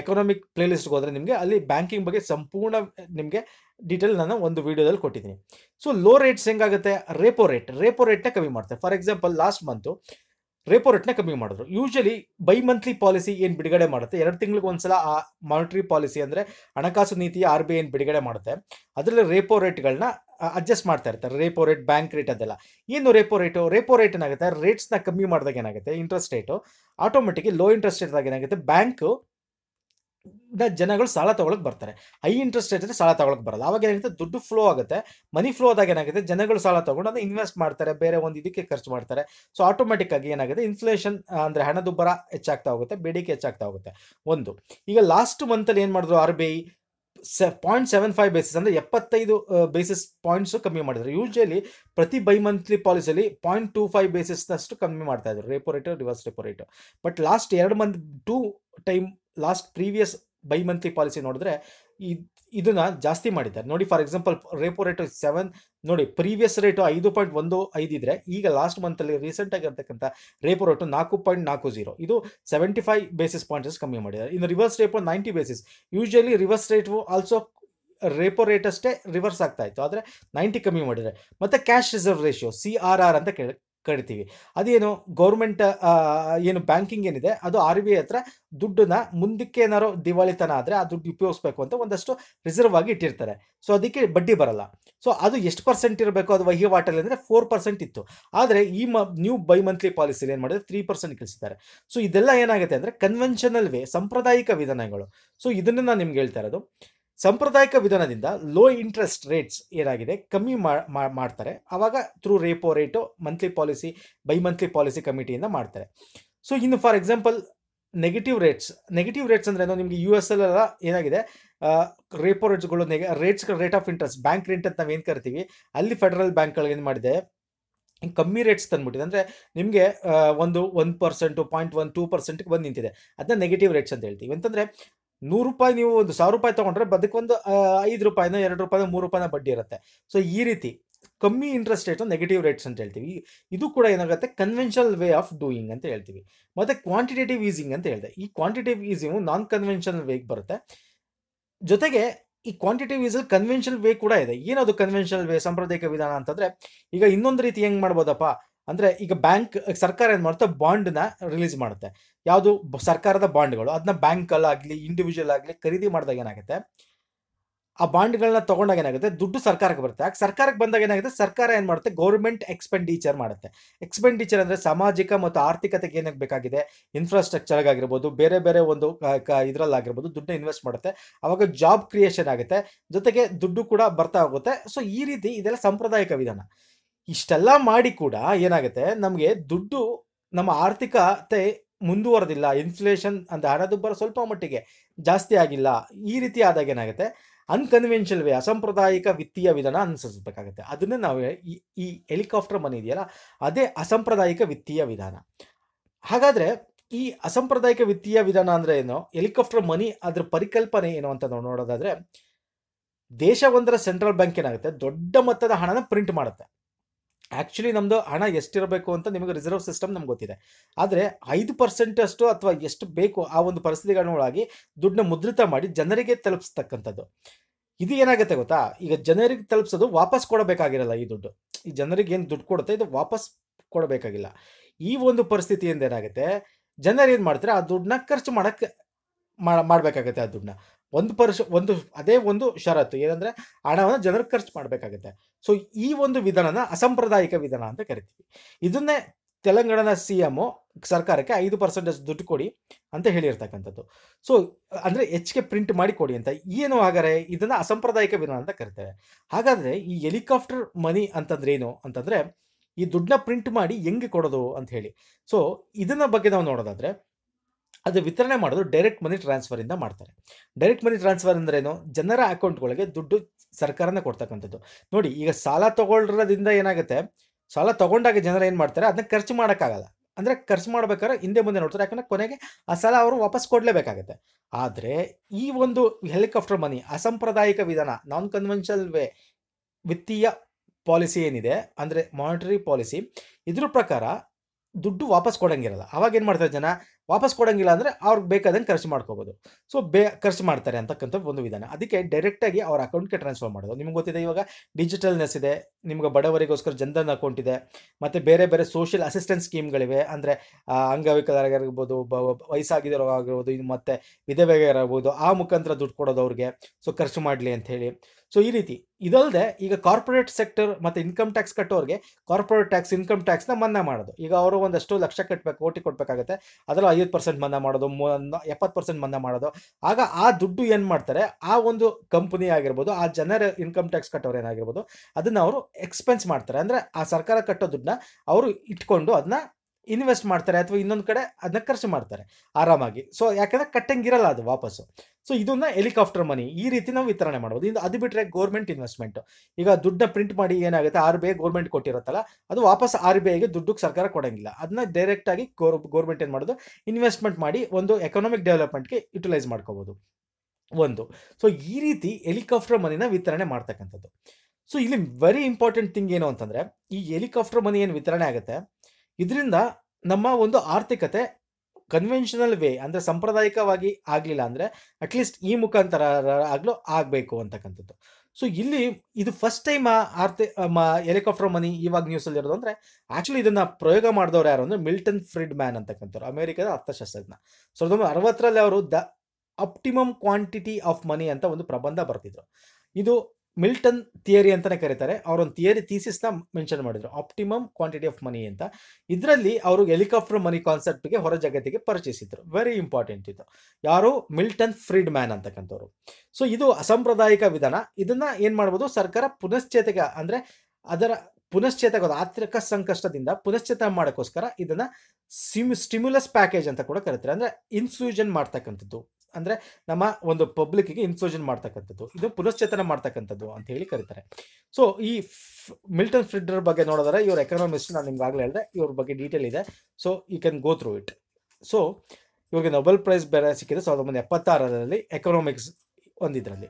ಎಕನಾಮಿಕ್ ಪ್ಲೇಲಿಸ್ಟ್ಗೆ ಹೋದ್ರೆ ನಿಮಗೆ ಅಲ್ಲಿ ಬ್ಯಾಂಕಿಂಗ್ ಬಗ್ಗೆ ಸಂಪೂರ್ಣ, ನಿಮಗೆ ಡೀಟೇಲ್ ನಾನು ಒಂದು ವಿಡಿಯೋದಲ್ಲಿ ಕೊಟ್ಟಿದ್ದೀನಿ. ಸೊ ಲೋ ರೇಟ್ಸ್ ಹೆಂಗಾಗುತ್ತೆ? ರೇಪೋ ರೇಟ್ ರೇಪೋ ರೇಟ್ನ ಕಮ್ಮಿ ಮಾಡ್ತಾರೆ. For example last month repo ರೇಟ್ನ ಕಮ್ಮಿ ಮಾಡಿದ್ರು. ಯೂಶಲಿ ಬೈ ಮಂತ್ಲಿ ಪಾಲಿಸಿ ಏನು ಬಿಡುಗಡೆ ಮಾಡುತ್ತೆ? ಎರಡು ತಿಂಗಳಿಗೆ ಒಂದ್ಸಲ ಆ ಮಾನಿಟರಿ ಪಾಲಿಸಿ ಅಂದರೆ ಹಣಕಾಸು ನೀತಿಯ ಆರ್ ಬಿ ಐ ಬಿಡುಗಡೆ ಮಾಡುತ್ತೆ? ಅದರಲ್ಲಿ ರೇಪೋ ರೇಟ್ಗಳನ್ನ ಅಡ್ಜಸ್ಟ್ ಮಾಡ್ತಾ ಇರ್ತಾರೆ. ರೇಪೋ ರೇಟ್ ಬ್ಯಾಂಕ್ ರೇಟ್ ಅದೆಲ್ಲ. ಏನು ರೇಪೋ ರೇಟು ರೇಪೋ ರೇಟ್ ಏನಾಗುತ್ತೆ? ರೇಟ್ಸ್ನ ಕಮ್ಮಿ ಮಾಡಿದಾಗ ಏನಾಗುತ್ತೆ? Interest rate automatic low interest ರೇಟ್ದಾಗ ಏನಾಗುತ್ತೆ? ಬ್ಯಾಂಕು ಜನಗಳು ಸಾಲ ತಗೊಳಕ್ ಬರ್ತಾರೆ. ಹೈ ಇಂಟ್ರೆಸ್ಟ್ ರೇಟ್ ಸಾಲ ತಗೊಳಕ್ ಬರಲ್ಲ. ಅವಾಗ ಏನಾಗುತ್ತೆ? ದುಡ್ಡು ಫ್ಲೋ ಆಗುತ್ತೆ. ಮನಿ ಫ್ಲೋ ಆದಾಗ ಏನಾಗುತ್ತೆ? ಜನಗಳು ಸಾಲ ತಗೊಂಡು ಅದನ್ನ ಇನ್ವೆಸ್ಟ್ ಮಾಡ್ತಾರೆ. ಬೇರೆ ಒಂದು ಇದಕ್ಕೆ ಖರ್ಚು ಮಾಡ್ತಾರೆ. ಸೊ ಆಟೋಮೆಟಿಕ್ ಆಗಿ ಏನಾಗುತ್ತೆ? ಇನ್ಫ್ಲೇಷನ್ ಅಂದ್ರೆ ಹಣದುಬ್ಬರ ಹೆಚ್ಚಾಗ್ತಾ ಹೋಗುತ್ತೆ. ಬೇಡಿಕೆ ಹೆಚ್ಚಾಗ್ತಾ ಹೋಗುತ್ತೆ. ಒಂದು. ಈಗ ಲಾಸ್ಟ್ ಮಂತಲ್ಲಿ ಏನು ಮಾಡಿದ್ರು? ಆರ್ ಬಿ ಐ ಸೆ ಪಾಯಿಂಟ್ ಸೆವೆನ್ ಫೈವ್ ಬೇಸಿಸ್ ಅಂದರೆ ಎಪ್ಪತ್ತೈದು ಬೇಸಿಸ್ ಪಾಯಿಂಟ್ಸು ಕಮ್ಮಿ ಮಾಡಿದ್ರು. ಯೂಶಲಿ ಪ್ರತಿ ಬೈ ಮಂತ್ಲಿ ಪಾಲಿಸಿಯಲ್ಲಿ ಪಾಯಿಂಟ್ ಟೂ ಫೈವ್ ಬೇಸಿಸ್ನಷ್ಟು ಕಮ್ಮಿ ಮಾಡ್ತಾ ಇದ್ರು. Repo rate reverse repo rate but last ಎರಡು month two time last previous bimonthly policy ನೋಡಿದ್ರೆ ಇದನ್ನ ಜಾಸ್ತಿ ಮಾಡಿದ್ದಾರೆ. ನೋಡಿ for example repo rate seven ನೋಡಿ ಪ್ರೀವಿಯಸ್ ರೇಟು ಐದು ಪಾಯಿಂಟ್ ಒಂದು ಐದು ಇದ್ರೆ ಈಗ ಲಾಸ್ಟ್ ಮಂತಲ್ಲಿ ರೀಸೆಂಟ್ ಆಗಿರ್ತಕ್ಕಂಥ ರೇಪೋ ರೇಟು ನಾಲ್ಕು ಪಾಯಿಂಟ್ ನಾಲ್ಕು ಜೀರೋ ಇದು ಸೆವೆಂಟಿ ಫೈವ್ ಬೇಸಿಸ್ ಪಾಯಿಂಟ್ಸ್ ಕಮ್ಮಿ ಮಾಡಿದ್ದಾರೆ. ಇನ್ನು reverse repo ninety basis usually reverse rate also repo rate ಅಷ್ಟೇ ರಿವರ್ಸ್ ಆಗ್ತಾ ಇತ್ತು, ಆದರೆ ನೈಂಟಿ ಕಮ್ಮಿ ಮಾಡಿದ್ದಾರೆ. ಮತ್ತೆ cash reserve ratio C R R ಅಂತ ಕೇಳಿ ಕರಿತೀವಿ. ಅದೇನು ಗೌರ್ಮೆಂಟ್ ಏನು ಬ್ಯಾಂಕಿಂಗ್ ಏನಿದೆ, ಅದು ಆರ್ ಬಿ ಐ ಹತ್ರ ದುಡ್ಡನ್ನ ಮುಂದಕ್ಕೆ ಏನಾದ್ರು ದಿವಾಳಿತನ ಆದರೆ ಆ ದುಡ್ಡು ಉಪಯೋಗಿಸ್ಬೇಕು ಅಂತ ಒಂದಷ್ಟು ರಿಸರ್ವ್ ಆಗಿ ಇಟ್ಟಿರ್ತಾರೆ. ಸೊ ಅದಕ್ಕೆ ಬಡ್ಡಿ ಬರಲ್ಲ. ಸೊ ಅದು ಎಷ್ಟು ಪರ್ಸೆಂಟ್ ಇರಬೇಕು? ಅದು ವಹಿವಾಟಲ್ಲಿ ಅಂದರೆ ಫೋರ್ ಪರ್ಸೆಂಟ್ ಇತ್ತು. ಆದರೆ ಈ ಮ ನ್ಯೂ ಬೈ ಮಂತ್ಲಿ ಪಾಲಿಸಿಲಿ ಏನು ಮಾಡಿದ್ರೆ ತ್ರೀ ಪರ್ಸೆಂಟ್ ಕಳಿಸಿದ್ದಾರೆ. ಸೊ ಇದೆಲ್ಲ ಏನಾಗುತ್ತೆ ಅಂದರೆ ಕನ್ವೆನ್ಷನಲ್ ವೇ ಸಾಂಪ್ರದಾಯಿಕ ವಿಧಾನಗಳು. ಸೊ ಇದನ್ನು ನಾನು ನಿಮ್ಗೆ ಹೇಳ್ತಾ ಇರೋದು. ಸಾಂಪ್ರದಾಯಿಕ ವಿಧಾನದಿಂದ ಲೋ ಇಂಟ್ರೆಸ್ಟ್ ರೇಟ್ಸ್ ಏನಾಗಿದೆ? ಕಮ್ಮಿ ಮಾಡ್ತಾರೆ. ಆವಾಗ through repo rate monthly policy bimonthly policy ಕಮಿಟಿಯಿಂದ ಮಾಡ್ತಾರೆ. ಸೊ ಇನ್ನು for example negative rates negative rates ಅಂದರೆ ನಿಮಗೆ ಯು ಎಸ್ ಎಲ್ಲ ಏನಾಗಿದೆ? ರೇಪೋ ರೇಟ್ಸ್ಗಳು ನೆಗೆ rates rate of interest bank rate ಅಂತ ನಾವು ಏನು ಕರಿತೀವಿ? ಅಲ್ಲಿ ಫೆಡರಲ್ ಬ್ಯಾಂಕ್ಗಳಿಗೆ ಏನು ಮಾಡಿದೆ? ಕಮ್ಮಿ ರೇಟ್ಸ್ ತಂದ್ಬಿಟ್ಟಿದೆ. ಅಂದರೆ ನಿಮಗೆ ಒಂದು one percent point one two ಪರ್ಸೆಂಟ್ಗೆ ಬಂದು ನಿಂತಿದೆ. ಅದನ್ನ ನೆಗೆಟಿವ್ ರೇಟ್ಸ್ ಅಂತ ಹೇಳ್ತೀವಿ. ಅಂತಂದರೆ ನೂರು ರೂಪಾಯಿ ನೀವು ಒಂದು ಸಾವಿರ ರೂಪಾಯಿ ತೊಗೊಂಡ್ರೆ ಅದಕ್ಕೊಂದು ಐದು ರೂಪಾಯಿನ, ಎರಡು ರೂಪಾಯಿನ, ಮೂರು ರೂಪಾಯಿನ ಬಡ್ಡಿ ಇರುತ್ತೆ. ಸೊ ಈ ರೀತಿ ಕಮ್ಮಿ ಇಂಟ್ರೆಸ್ಟ್ ರೇಟ್ ನೆಗೆಟಿವ್ ರೇಟ್ಸ್ ಅಂತ ಹೇಳ್ತೀವಿ. ಇದು ಕೂಡ ಏನಾಗುತ್ತೆ? ಕನ್ವೆನ್ಷನಲ್ ವೇ ಆಫ್ ಡೂಯಿಂಗ್ ಅಂತ ಹೇಳ್ತೀವಿ. ಮತ್ತು ಕ್ವಾಂಟಿಟೇಟಿವ್ ಈಸಿಂಗ್ ಅಂತ ಹೇಳಿದೆ. ಈ ಕ್ವಾಂಟಿಟೇಟಿವ್ ಈಸಿಂಗು ನಾನ್ ಕನ್ವೆನ್ಷನಲ್ ವೇಗೆ ಬರುತ್ತೆ. ಜೊತೆಗೆ ಈ ಕ್ವಾಂಟಿಟೇಟಿವ್ ಈಸಲ್ಲಿ ಕನ್ವೆನ್ಷನಲ್ ವೇ ಕೂಡ ಇದೆ. ಏನದು ಕನ್ವೆನ್ಷನಲ್ ವೇ ಸಾಂಪ್ರದಾಯಿಕ ವಿಧಾನ ಅಂತಂದ್ರೆ, ಈಗ ಇನ್ನೊಂದು ರೀತಿ ಹೆಂಗ್ ಮಾಡ್ಬೋದಪ್ಪ? ಅಂದ್ರೆ ಈಗ ಬ್ಯಾಂಕ್, ಸರ್ಕಾರ ಏನು ಮಾಡುತ್ತೆ? ಬಾಂಡ್ನ ರಿಲೀಸ್ ಮಾಡುತ್ತೆ. ಯಾವುದು ಸರ್ಕಾರದ ಬಾಂಡ್ಗಳು ಅದನ್ನ ಬ್ಯಾಂಕಲ್ಲಾಗಲಿ ಇಂಡಿವಿಜುವಲ್ ಆಗಲಿ ಖರೀದಿ ಮಾಡಿದಾಗ ಏನಾಗುತ್ತೆ? ಆ ಬಾಂಡ್ಗಳನ್ನ ತಗೊಂಡಾಗ ಏನಾಗುತ್ತೆ? ದುಡ್ಡು ಸರ್ಕಾರಕ್ಕೆ ಬರುತ್ತೆ. ಆಗ ಸರ್ಕಾರಕ್ಕೆ ಬಂದಾಗ ಏನಾಗುತ್ತೆ? ಸರ್ಕಾರ ಏನು ಮಾಡುತ್ತೆ? ಗೌರ್ಮೆಂಟ್ ಎಕ್ಸ್ಪೆಂಡಿಚರ್ ಮಾಡುತ್ತೆ. ಎಕ್ಸ್ಪೆಂಡಿಚರ್ ಅಂದರೆ ಸಾಮಾಜಿಕ ಮತ್ತು ಆರ್ಥಿಕತೆಗೆ ಏನಕ್ಕೆ ಬೇಕಾಗಿದೆ? ಇನ್ಫ್ರಾಸ್ಟ್ರಕ್ಚರ್ಗಾಗಿರ್ಬೋದು ಬೇರೆ ಬೇರೆ ಒಂದು ಇದರಲ್ಲಾಗಿರ್ಬೋದು ದುಡ್ಡು ಇನ್ವೆಸ್ಟ್ ಮಾಡುತ್ತೆ. ಅವಾಗ ಜಾಬ್ ಕ್ರಿಯೇಷನ್ ಆಗುತ್ತೆ. ಜೊತೆಗೆ ದುಡ್ಡು ಕೂಡ ಬರ್ತಾ ಹೋಗುತ್ತೆ. ಸೊ ಈ ರೀತಿ ಇದೆಲ್ಲ ಸಾಂಪ್ರದಾಯಿಕ ವಿಧಾನ. ಇಷ್ಟೆಲ್ಲ ಮಾಡಿ ಕೂಡ ಏನಾಗುತ್ತೆ? ನಮಗೆ ದುಡ್ಡು ನಮ್ಮ ಆರ್ಥಿಕತೆ ಮುಂದುವರೆದಿಲ್ಲ. ಇನ್ಫ್ಲೇಷನ್ ಅಂತ ಹಣದುಬ್ಬರ ಸ್ವಲ್ಪ ಮಟ್ಟಿಗೆ ಜಾಸ್ತಿ ಆಗಿಲ್ಲ. ಈ ರೀತಿ ಆದಾಗ ಏನಾಗುತ್ತೆ? ಅನ್ಕನ್ವೆನ್ಷನಲ್ ವೇ, ಅಸಾಂಪ್ರದಾಯಿಕ ವಿತ್ತೀಯ ವಿಧಾನ ಅನುಸರಿಸಬೇಕಾಗುತ್ತೆ. ಅದನ್ನೇ ನಾವು ಈ ಈ ಹೆಲಿಕಾಪ್ಟರ್ ಮನಿ ಇದೆಯಲ್ಲ, ಅದೇ ಅಸಾಂಪ್ರದಾಯಿಕ ವಿತ್ತೀಯ ವಿಧಾನ. ಹಾಗಾದರೆ ಈ ಅಸಾಂಪ್ರದಾಯಿಕ ವಿತ್ತೀಯ ವಿಧಾನ ಅಂದರೆ ಏನು? ಹೆಲಿಕಾಪ್ಟರ್ ಮನಿ ಅದರ ಪರಿಕಲ್ಪನೆ ಏನು ಅಂತ ನಾವು ನೋಡೋದಾದರೆ ದೇಶವೊಂದರ ಸೆಂಟ್ರಲ್ ಬ್ಯಾಂಕ್ ಏನಾಗುತ್ತೆ? ದೊಡ್ಡ ಮೊತ್ತದ ಹಣನ ಪ್ರಿಂಟ್ ಮಾಡುತ್ತೆ. ಆಕ್ಚುಲಿ ನಮ್ದು ಹಣ ಎಷ್ಟಿರಬೇಕು ಅಂತ ನಿಮಗೆ ರಿಸರ್ವ್ ಸಿಸ್ಟಮ್ ನಮ್ಗೆ ಗೊತ್ತಿದೆ. ಆದರೆ ಐದು ಪರ್ಸೆಂಟಷ್ಟು ಅಥವಾ ಎಷ್ಟು ಬೇಕು ಆ ಒಂದು ಪರಿಸ್ಥಿತಿಗಳನ್ನೊಳಗಾಗಿ ದುಡ್ಡನ್ನ ಮುದ್ರಿತ ಮಾಡಿ ಜನರಿಗೆ ತಲುಪಿಸ್ತಕ್ಕಂಥದ್ದು. ಇದು ಏನಾಗುತ್ತೆ ಗೊತ್ತಾ? ಈಗ ಜನರಿಗೆ ತಲುಪಿಸೋದು ವಾಪಸ್ ಕೊಡಬೇಕಾಗಿರಲ್ಲ ಈ ದುಡ್ಡು. ಈ ಜನರಿಗೆ ಏನು ದುಡ್ಡು ಕೊಡುತ್ತೆ? ಇದು ವಾಪಸ್ ಕೊಡಬೇಕಾಗಿಲ್ಲ. ಈ ಒಂದು ಪರಿಸ್ಥಿತಿಯಿಂದ ಏನಾಗುತ್ತೆ? ಜನರು ಏನು ಮಾಡ್ತಾರೆ? ಆ ದುಡ್ಡನ್ನ ಖರ್ಚು ಮಾಡೋಕ್ಕೆ ಮಾಡಬೇಕಾಗತ್ತೆ ಆ ದುಡ್ಡನ್ನ. ಒಂದು ಪರ್ಶ ಒಂದು ಅದೇ ಒಂದು ಷರತ್ತು. ಏನಂದ್ರೆ ಹಣವನ್ನು ಜನರು ಖರ್ಚು ಮಾಡಬೇಕಾಗುತ್ತೆ. ಸೊ ಈ ಒಂದು ವಿಧಾನನ ಅಸಾಂಪ್ರದಾಯಿಕ ವಿಧಾನ ಅಂತ ಕರಿತೀವಿ. ಇದನ್ನೇ ತೆಲಂಗಾಣದ ಸಿ ಎಂ ಸರ್ಕಾರಕ್ಕೆ ಐದು ಪರ್ಸೆಂಟೇಜ್ ದುಡ್ಡು ಕೊಡಿ ಅಂತ ಹೇಳಿರ್ತಕ್ಕಂಥದ್ದು. ಸೊ ಅಂದರೆ ಹೆಚ್ಚಿಗೆ ಪ್ರಿಂಟ್ ಮಾಡಿ ಕೊಡಿ ಅಂತ. ಏನು ಹಾಗಾದ್ರೆ? ಇದನ್ನ ಅಸಾಂಪ್ರದಾಯಿಕ ವಿಧಾನ ಅಂತ ಕರಿತೇವೆ. ಹಾಗಾದ್ರೆ ಈ ಹೆಲಿಕಾಪ್ಟರ್ ಮನಿ ಅಂತಂದ್ರೆ ಏನು ಅಂತಂದ್ರೆ ಈ ದುಡ್ಡನ್ನ ಪ್ರಿಂಟ್ ಮಾಡಿ ಹೆಂಗೆ ಕೊಡೋದು ಅಂತ ಹೇಳಿ. ಸೊ ಇದನ್ನ ಬಗ್ಗೆ ನಾವು ನೋಡೋದಾದ್ರೆ ಅದು ವಿತರಣೆ ಮಾಡೋದು ಡೈರೆಕ್ಟ್ ಮನಿ ಟ್ರಾನ್ಸ್ಫರ್ ಇಂದ ಮಾಡ್ತಾರೆ. ಡೈರೆಕ್ಟ್ ಮನಿ ಟ್ರಾನ್ಸ್ಫರ್ ಅಂದ್ರೆ ಏನು ಜನರ ಅಕೌಂಟ್ಗಳಿಗೆ ದುಡ್ಡು ಸರ್ಕಾರನೇ ಕೊಡ್ತಕ್ಕಂಥದ್ದು. ನೋಡಿ, ಈಗ ಸಾಲ ತಗೊಳ್ಳೋದ್ರಿಂದ ಏನಾಗುತ್ತೆ? ಸಾಲ ತಗೊಂಡಾಗ ಜನರು ಏನು ಮಾಡ್ತಾರೆ? ಅದನ್ನ ಖರ್ಚು ಮಾಡೋಕ್ಕಾಗಲ್ಲ. ಅಂದ್ರೆ ಖರ್ಚು ಮಾಡ್ಬೇಕಾದ್ರೆ ಹಿಂದೆ ಮುಂದೆ ನೋಡ್ತಾರೆ. ಯಾಕಂದ್ರೆ ಕೊನೆಗೆ ಆ ಸಾಲ ಅವರು ವಾಪಸ್ ಕೊಡಲೇಬೇಕಾಗುತ್ತೆ. ಆದರೆ ಈ ಒಂದು ಹೆಲಿಕಾಪ್ಟರ್ ಮನಿ ಅಸಾಂಪ್ರದಾಯಿಕ ವಿಧಾನ ನಾನ್ ಕನ್ವೆನ್ಷನಲ್ ವೇ ವಿತ್ತೀಯ ಪಾಲಿಸಿ ಏನಿದೆ? ಅಂದರೆ ಮಾನಿಟರಿ ಪಾಲಿಸಿ ಇದ್ರ ಪ್ರಕಾರ ದುಡ್ಡು ವಾಪಸ್ ಕೊಡಂಗಿರಲ್ಲ. ಅವಾಗ ಏನು ಮಾಡ್ತಾರೆ ಜನ? ವಾಪಸ್ ಕೊಡೋಂಗಿಲ್ಲ ಅಂದರೆ ಅವ್ರಿಗೆ ಬೇಕಾದಂಗೆ ಖರ್ಚು ಮಾಡ್ಕೋಬೋದು. ಸೊ ಬೇ, ಖರ್ಚು ಮಾಡ್ತಾರೆ ಅಂತಕ್ಕಂಥ ಒಂದು ವಿಧಾನ. ಅದಕ್ಕೆ ಡೈರೆಕ್ಟಾಗಿ ಅವ್ರ ಅಕೌಂಟ್ಗೆ ಟ್ರಾನ್ಸ್ಫರ್ ಮಾಡೋದು. ನಿಮ್ಗೆ ಗೊತ್ತಿದೆ ಇವಾಗ ಡಿಜಿಟಲ್ನೆಸ್ ಇದೆ, ನಿಮ್ಗೆ ಬಡವರಿಗೋಸ್ಕರ ಜನ್ಧನ್ ಅಕೌಂಟ್ ಇದೆ, ಮತ್ತು ಬೇರೆ ಬೇರೆ ಸೋಷಿಯಲ್ ಅಸಿಸ್ಟೆನ್ಸ್ ಸ್ಕೀಮ್ಗಳಿವೆ ಅಂದರೆ ಅಂಗವಿಕಲರಾಗಿರ್ಬೋದು ಬ ವಯಸ್ಸಾಗಿರೋ ಆಗಿರ್ಬೋದು ಇದು ಮತ್ತು ವಿಧವೆಗಿರ್ಬೋದು ಆ ಮುಖಾಂತರ ದುಡ್ಡು ಕೊಡೋದು ಅವ್ರಿಗೆ. ಸೊ ಖರ್ಚು ಮಾಡಲಿ ಹೇಳಿ. ಸೊ ಈ ರೀತಿ. ಇದಲ್ಲದೆ ಈಗ ಕಾರ್ಪೊರೇಟ್ ಸೆಕ್ಟರ್ ಮತ್ತು ಇನ್ಕಮ್ ಟ್ಯಾಕ್ಸ್ ಕಟ್ಟೋರಿಗೆ ಕಾರ್ಪೊರೇಟ್ ಟ್ಯಾಕ್ಸ್ ಇನ್ಕಮ್ ಟ್ಯಾಕ್ಸ್ನ ಮನ್ನಾ ಮಾಡೋದು. ಈಗ ಅವರು ಒಂದಷ್ಟು ಲಕ್ಷ ಕಟ್ಟಬೇಕು ಕೋಟಿ ಕೊಡಬೇಕಾಗತ್ತೆ. ಅದರಲ್ಲಿ ಐವತ್ತು ಪರ್ಸೆಂಟ್ ಮನ್ನಾ ಮಾಡೋದು ಎಪ್ಪತ್ತು ಪರ್ಸೆಂಟ್ ಮನ್ನಾ ಮಾಡೋದು. ಆಗ ಆ ದುಡ್ಡು ಏನು ಮಾಡ್ತಾರೆ? ಆ ಒಂದು ಕಂಪ್ನಿ ಆಗಿರ್ಬೋದು, ಆ ಜನರ ಇನ್ಕಮ್ ಟ್ಯಾಕ್ಸ್ ಕಟ್ಟೋರು ಏನಾಗಿರ್ಬೋದು, ಅದನ್ನು ಅವರು ಎಕ್ಸ್ಪೆನ್ಸ್ ಮಾಡ್ತಾರೆ. ಅಂದರೆ ಆ ಸರ್ಕಾರ ಕಟ್ಟೋ ದುಡ್ಡನ್ನ ಅವರು ಇಟ್ಕೊಂಡು ಅದನ್ನ ಇನ್ವೆಸ್ಟ್ ಮಾಡ್ತಾರೆ ಅಥವಾ ಇನ್ನೊಂದು ಕಡೆ ಅದನ್ನ ಖರ್ಚು ಮಾಡ್ತಾರೆ ಆರಾಮಾಗಿ. ಸೊ ಯಾಕಂದ್ರೆ ಕಟ್ಟಂಗಿರಲ್ಲ ಅದು ವಾಪಸ್ಸು. ಸೊ ಇದನ್ನ ಹೆಲಿಕಾಪ್ಟರ್ ಮನಿ ಈ ರೀತಿ ನಾವು ವಿತರಣೆ ಮಾಡ್ಬೋದು. ಇದು ಅದು ಬಿಟ್ಟರೆ ಗೋರ್ಮೆಂಟ್ ಇನ್ವೆಸ್ಟ್ಮೆಂಟ್ ಈಗ ದುಡ್ಡನ್ನ ಪ್ರಿಂಟ್ ಮಾಡಿ ಏನಾಗುತ್ತೆ? ಆರ್ ಬಿ ಐ ಗೋರ್ಮೆಂಟ್ ಕೊಟ್ಟಿರುತ್ತಲ್ಲ, ಅದು ವಾಪಸ್ ಆರ್ ಬಿ ಐಗೆ ದುಡ್ಡು ಸರ್ಕಾರ ಕೊಡಂಗಿಲ್ಲ. ಅದನ್ನ ಡೈರೆಕ್ಟ್ ಆಗಿ ಗೋರ್ಮೆಂಟ್ ಗೌರ್ಮೆಂಟ್ ಏನು ಮಾಡೋದು? ಇನ್ವೆಸ್ಟ್ಮೆಂಟ್ ಮಾಡಿ ಒಂದು ಎಕನಾಮಿಕ್ ಡೆವಲಪ್ಮೆಂಟ್ಗೆ ಯುಟಿಲೈಸ್ ಮಾಡ್ಕೋಬೋದು. ಒಂದು. ಸೊ ಈ ರೀತಿ ಹೆಲಿಕಾಪ್ಟರ್ ಮನಿನ ವಿತರಣೆ ಮಾಡ್ತಕ್ಕಂಥದ್ದು. ಸೊ ಇಲ್ಲಿ ವೆರಿ ಇಂಪಾರ್ಟೆಂಟ್ ಥಿಂಗ್ ಏನು ಅಂತಂದ್ರೆ, ಈ ಹೆಲಿಕಾಪ್ಟರ್ ಮನಿ ಏನು ವಿತರಣೆ ಆಗುತ್ತೆ? ಇದರಿಂದ ನಮ್ಮ ಒಂದು ಆರ್ಥಿಕತೆ ಕನ್ವೆನ್ಷನಲ್ ವೇ ಅಂದರೆ ಸಾಂಪ್ರದಾಯಿಕವಾಗಿ ಆಗಲಿಲ್ಲ ಅಂದರೆ ಅಟ್ಲೀಸ್ಟ್ ಈ ಮುಖಾಂತರ ಆಗಲೂ ಆಗಬೇಕು ಅಂತಕ್ಕಂಥದ್ದು. ಸೊ ಇಲ್ಲಿ ಇದು ಫಸ್ಟ್ ಟೈಮ್ ಆರ್ತಿ ಹೆಲಿಕಾಪ್ಟರ್ ಮನಿ ಇವಾಗ ನ್ಯೂಸಲ್ಲಿ ಇರೋದು ಅಂದರೆ ಆ್ಯಕ್ಚುಲಿ ಇದನ್ನು ಪ್ರಯೋಗ ಮಾಡಿದವರು ಯಾರು ಅಂದರೆ ಮಿಲ್ಟನ್ ಫ್ರಿಡ್ ಮ್ಯಾನ್ ಅಂತಕ್ಕಂಥವ್ರು, ಅಮೆರಿಕದ ಅರ್ಥಶಾಸ್ತ್ರಜ್ಞ. ಸಾವಿರದ ಒಂಬೈನೂರ ಅರವತ್ತರಲ್ಲಿ ಅವರು the optimum quantity of money ಅಂತ ಒಂದು ಪ್ರಬಂಧ ಬರ್ತಿದ್ರು ಇದು ಮಿಲ್ಟನ್ ಥಿಯರಿ ಅಂತಲೇ ಕರೀತಾರೆ. ಅವರೊಂದು ಥಿಯರಿ ಥೀಸಿಸ್ನ ಮೆನ್ಷನ್ ಮಾಡಿದ್ರು. ಆಪ್ಟಿಮಮ್ ಕ್ವಾಂಟಿಟಿ ಆಫ್ ಮನಿ ಅಂತ. ಇದರಲ್ಲಿ ಅವರು ಹೆಲಿಕಾಪ್ಟರ್ ಮನಿ ಕಾನ್ಸೆಪ್ಟ್ಗೆ ಹೊರ ಜಗತ್ತಿಗೆ ಪರಿಚಯಿಸಿದ್ರು. ವೆರಿ ಇಂಪಾರ್ಟೆಂಟ್ ಇದು. ಯಾರು? ಮಿಲ್ಟನ್ ಫ್ರೀಡ್ ಮ್ಯಾನ್ ಅಂತಕ್ಕಂಥವ್ರು. ಸೊ ಇದು ಅಸಾಂಪ್ರದಾಯಿಕ ವಿಧಾನ. ಇದನ್ನ ಏನು ಮಾಡ್ಬೋದು? ಸರ್ಕಾರ ಪುನಶ್ಚೇತಕ ಅಂದರೆ ಅದರ ಪುನಶ್ಚೇತಕ ಆರ್ಥಿಕ ಸಂಕಷ್ಟದಿಂದ ಪುನಶ್ಚೇತ ಮಾಡೋಕ್ಕೋಸ್ಕರ ಇದನ್ನ ಸಿಮ್ ಸ್ಟಿಮ್ಯುಲಸ್ ಪ್ಯಾಕೇಜ್ ಅಂತ ಕೂಡ ಕರೀತಾರೆ. ಅಂದರೆ ಇನ್ಫ್ಯೂಷನ್ ಮಾಡ್ತಕ್ಕಂಥದ್ದು. ಅಂದರೆ ನಮ್ಮ ಒಂದು ಪಬ್ಲಿಕ್ಗೆ ಇನ್ಫೋಜನ್ ಮಾಡ್ತಕ್ಕಂಥದ್ದು, ಇದು ಪುನಶ್ಚೇತನ ಮಾಡ್ತಕ್ಕಂಥದ್ದು ಅಂತ ಹೇಳಿ ಕರೀತಾರೆ. ಸೊ ಈ ಮಿಲ್ಟನ್ ಫ್ರಿಡ್ರರ್ ಬಗ್ಗೆ ನೋಡಿದ್ರೆ ಇವ್ರ ಎಕನಾಮಿಸ್ಟ್ ನಾನು ನಿಮ್ಗೆ ಆಗಲೇ ಹೇಳಿದೆ, ಇವ್ರ ಬಗ್ಗೆ ಡೀಟೇಲ್ ಇದೆ. So you can go through it so ಇವ್ರಿಗೆ ನೊಬೆಲ್ ಪ್ರೈಸ್ ಬೇರೆ ಸಿಕ್ಕಿದೆ ಸಾವಿರದ ಒಂಬೈನೂರ ಎಪ್ಪತ್ತಾರರಲ್ಲಿ ಎಕನಾಮಿಕ್ಸ್ ಒಂದಿದ್ರಲ್ಲಿ.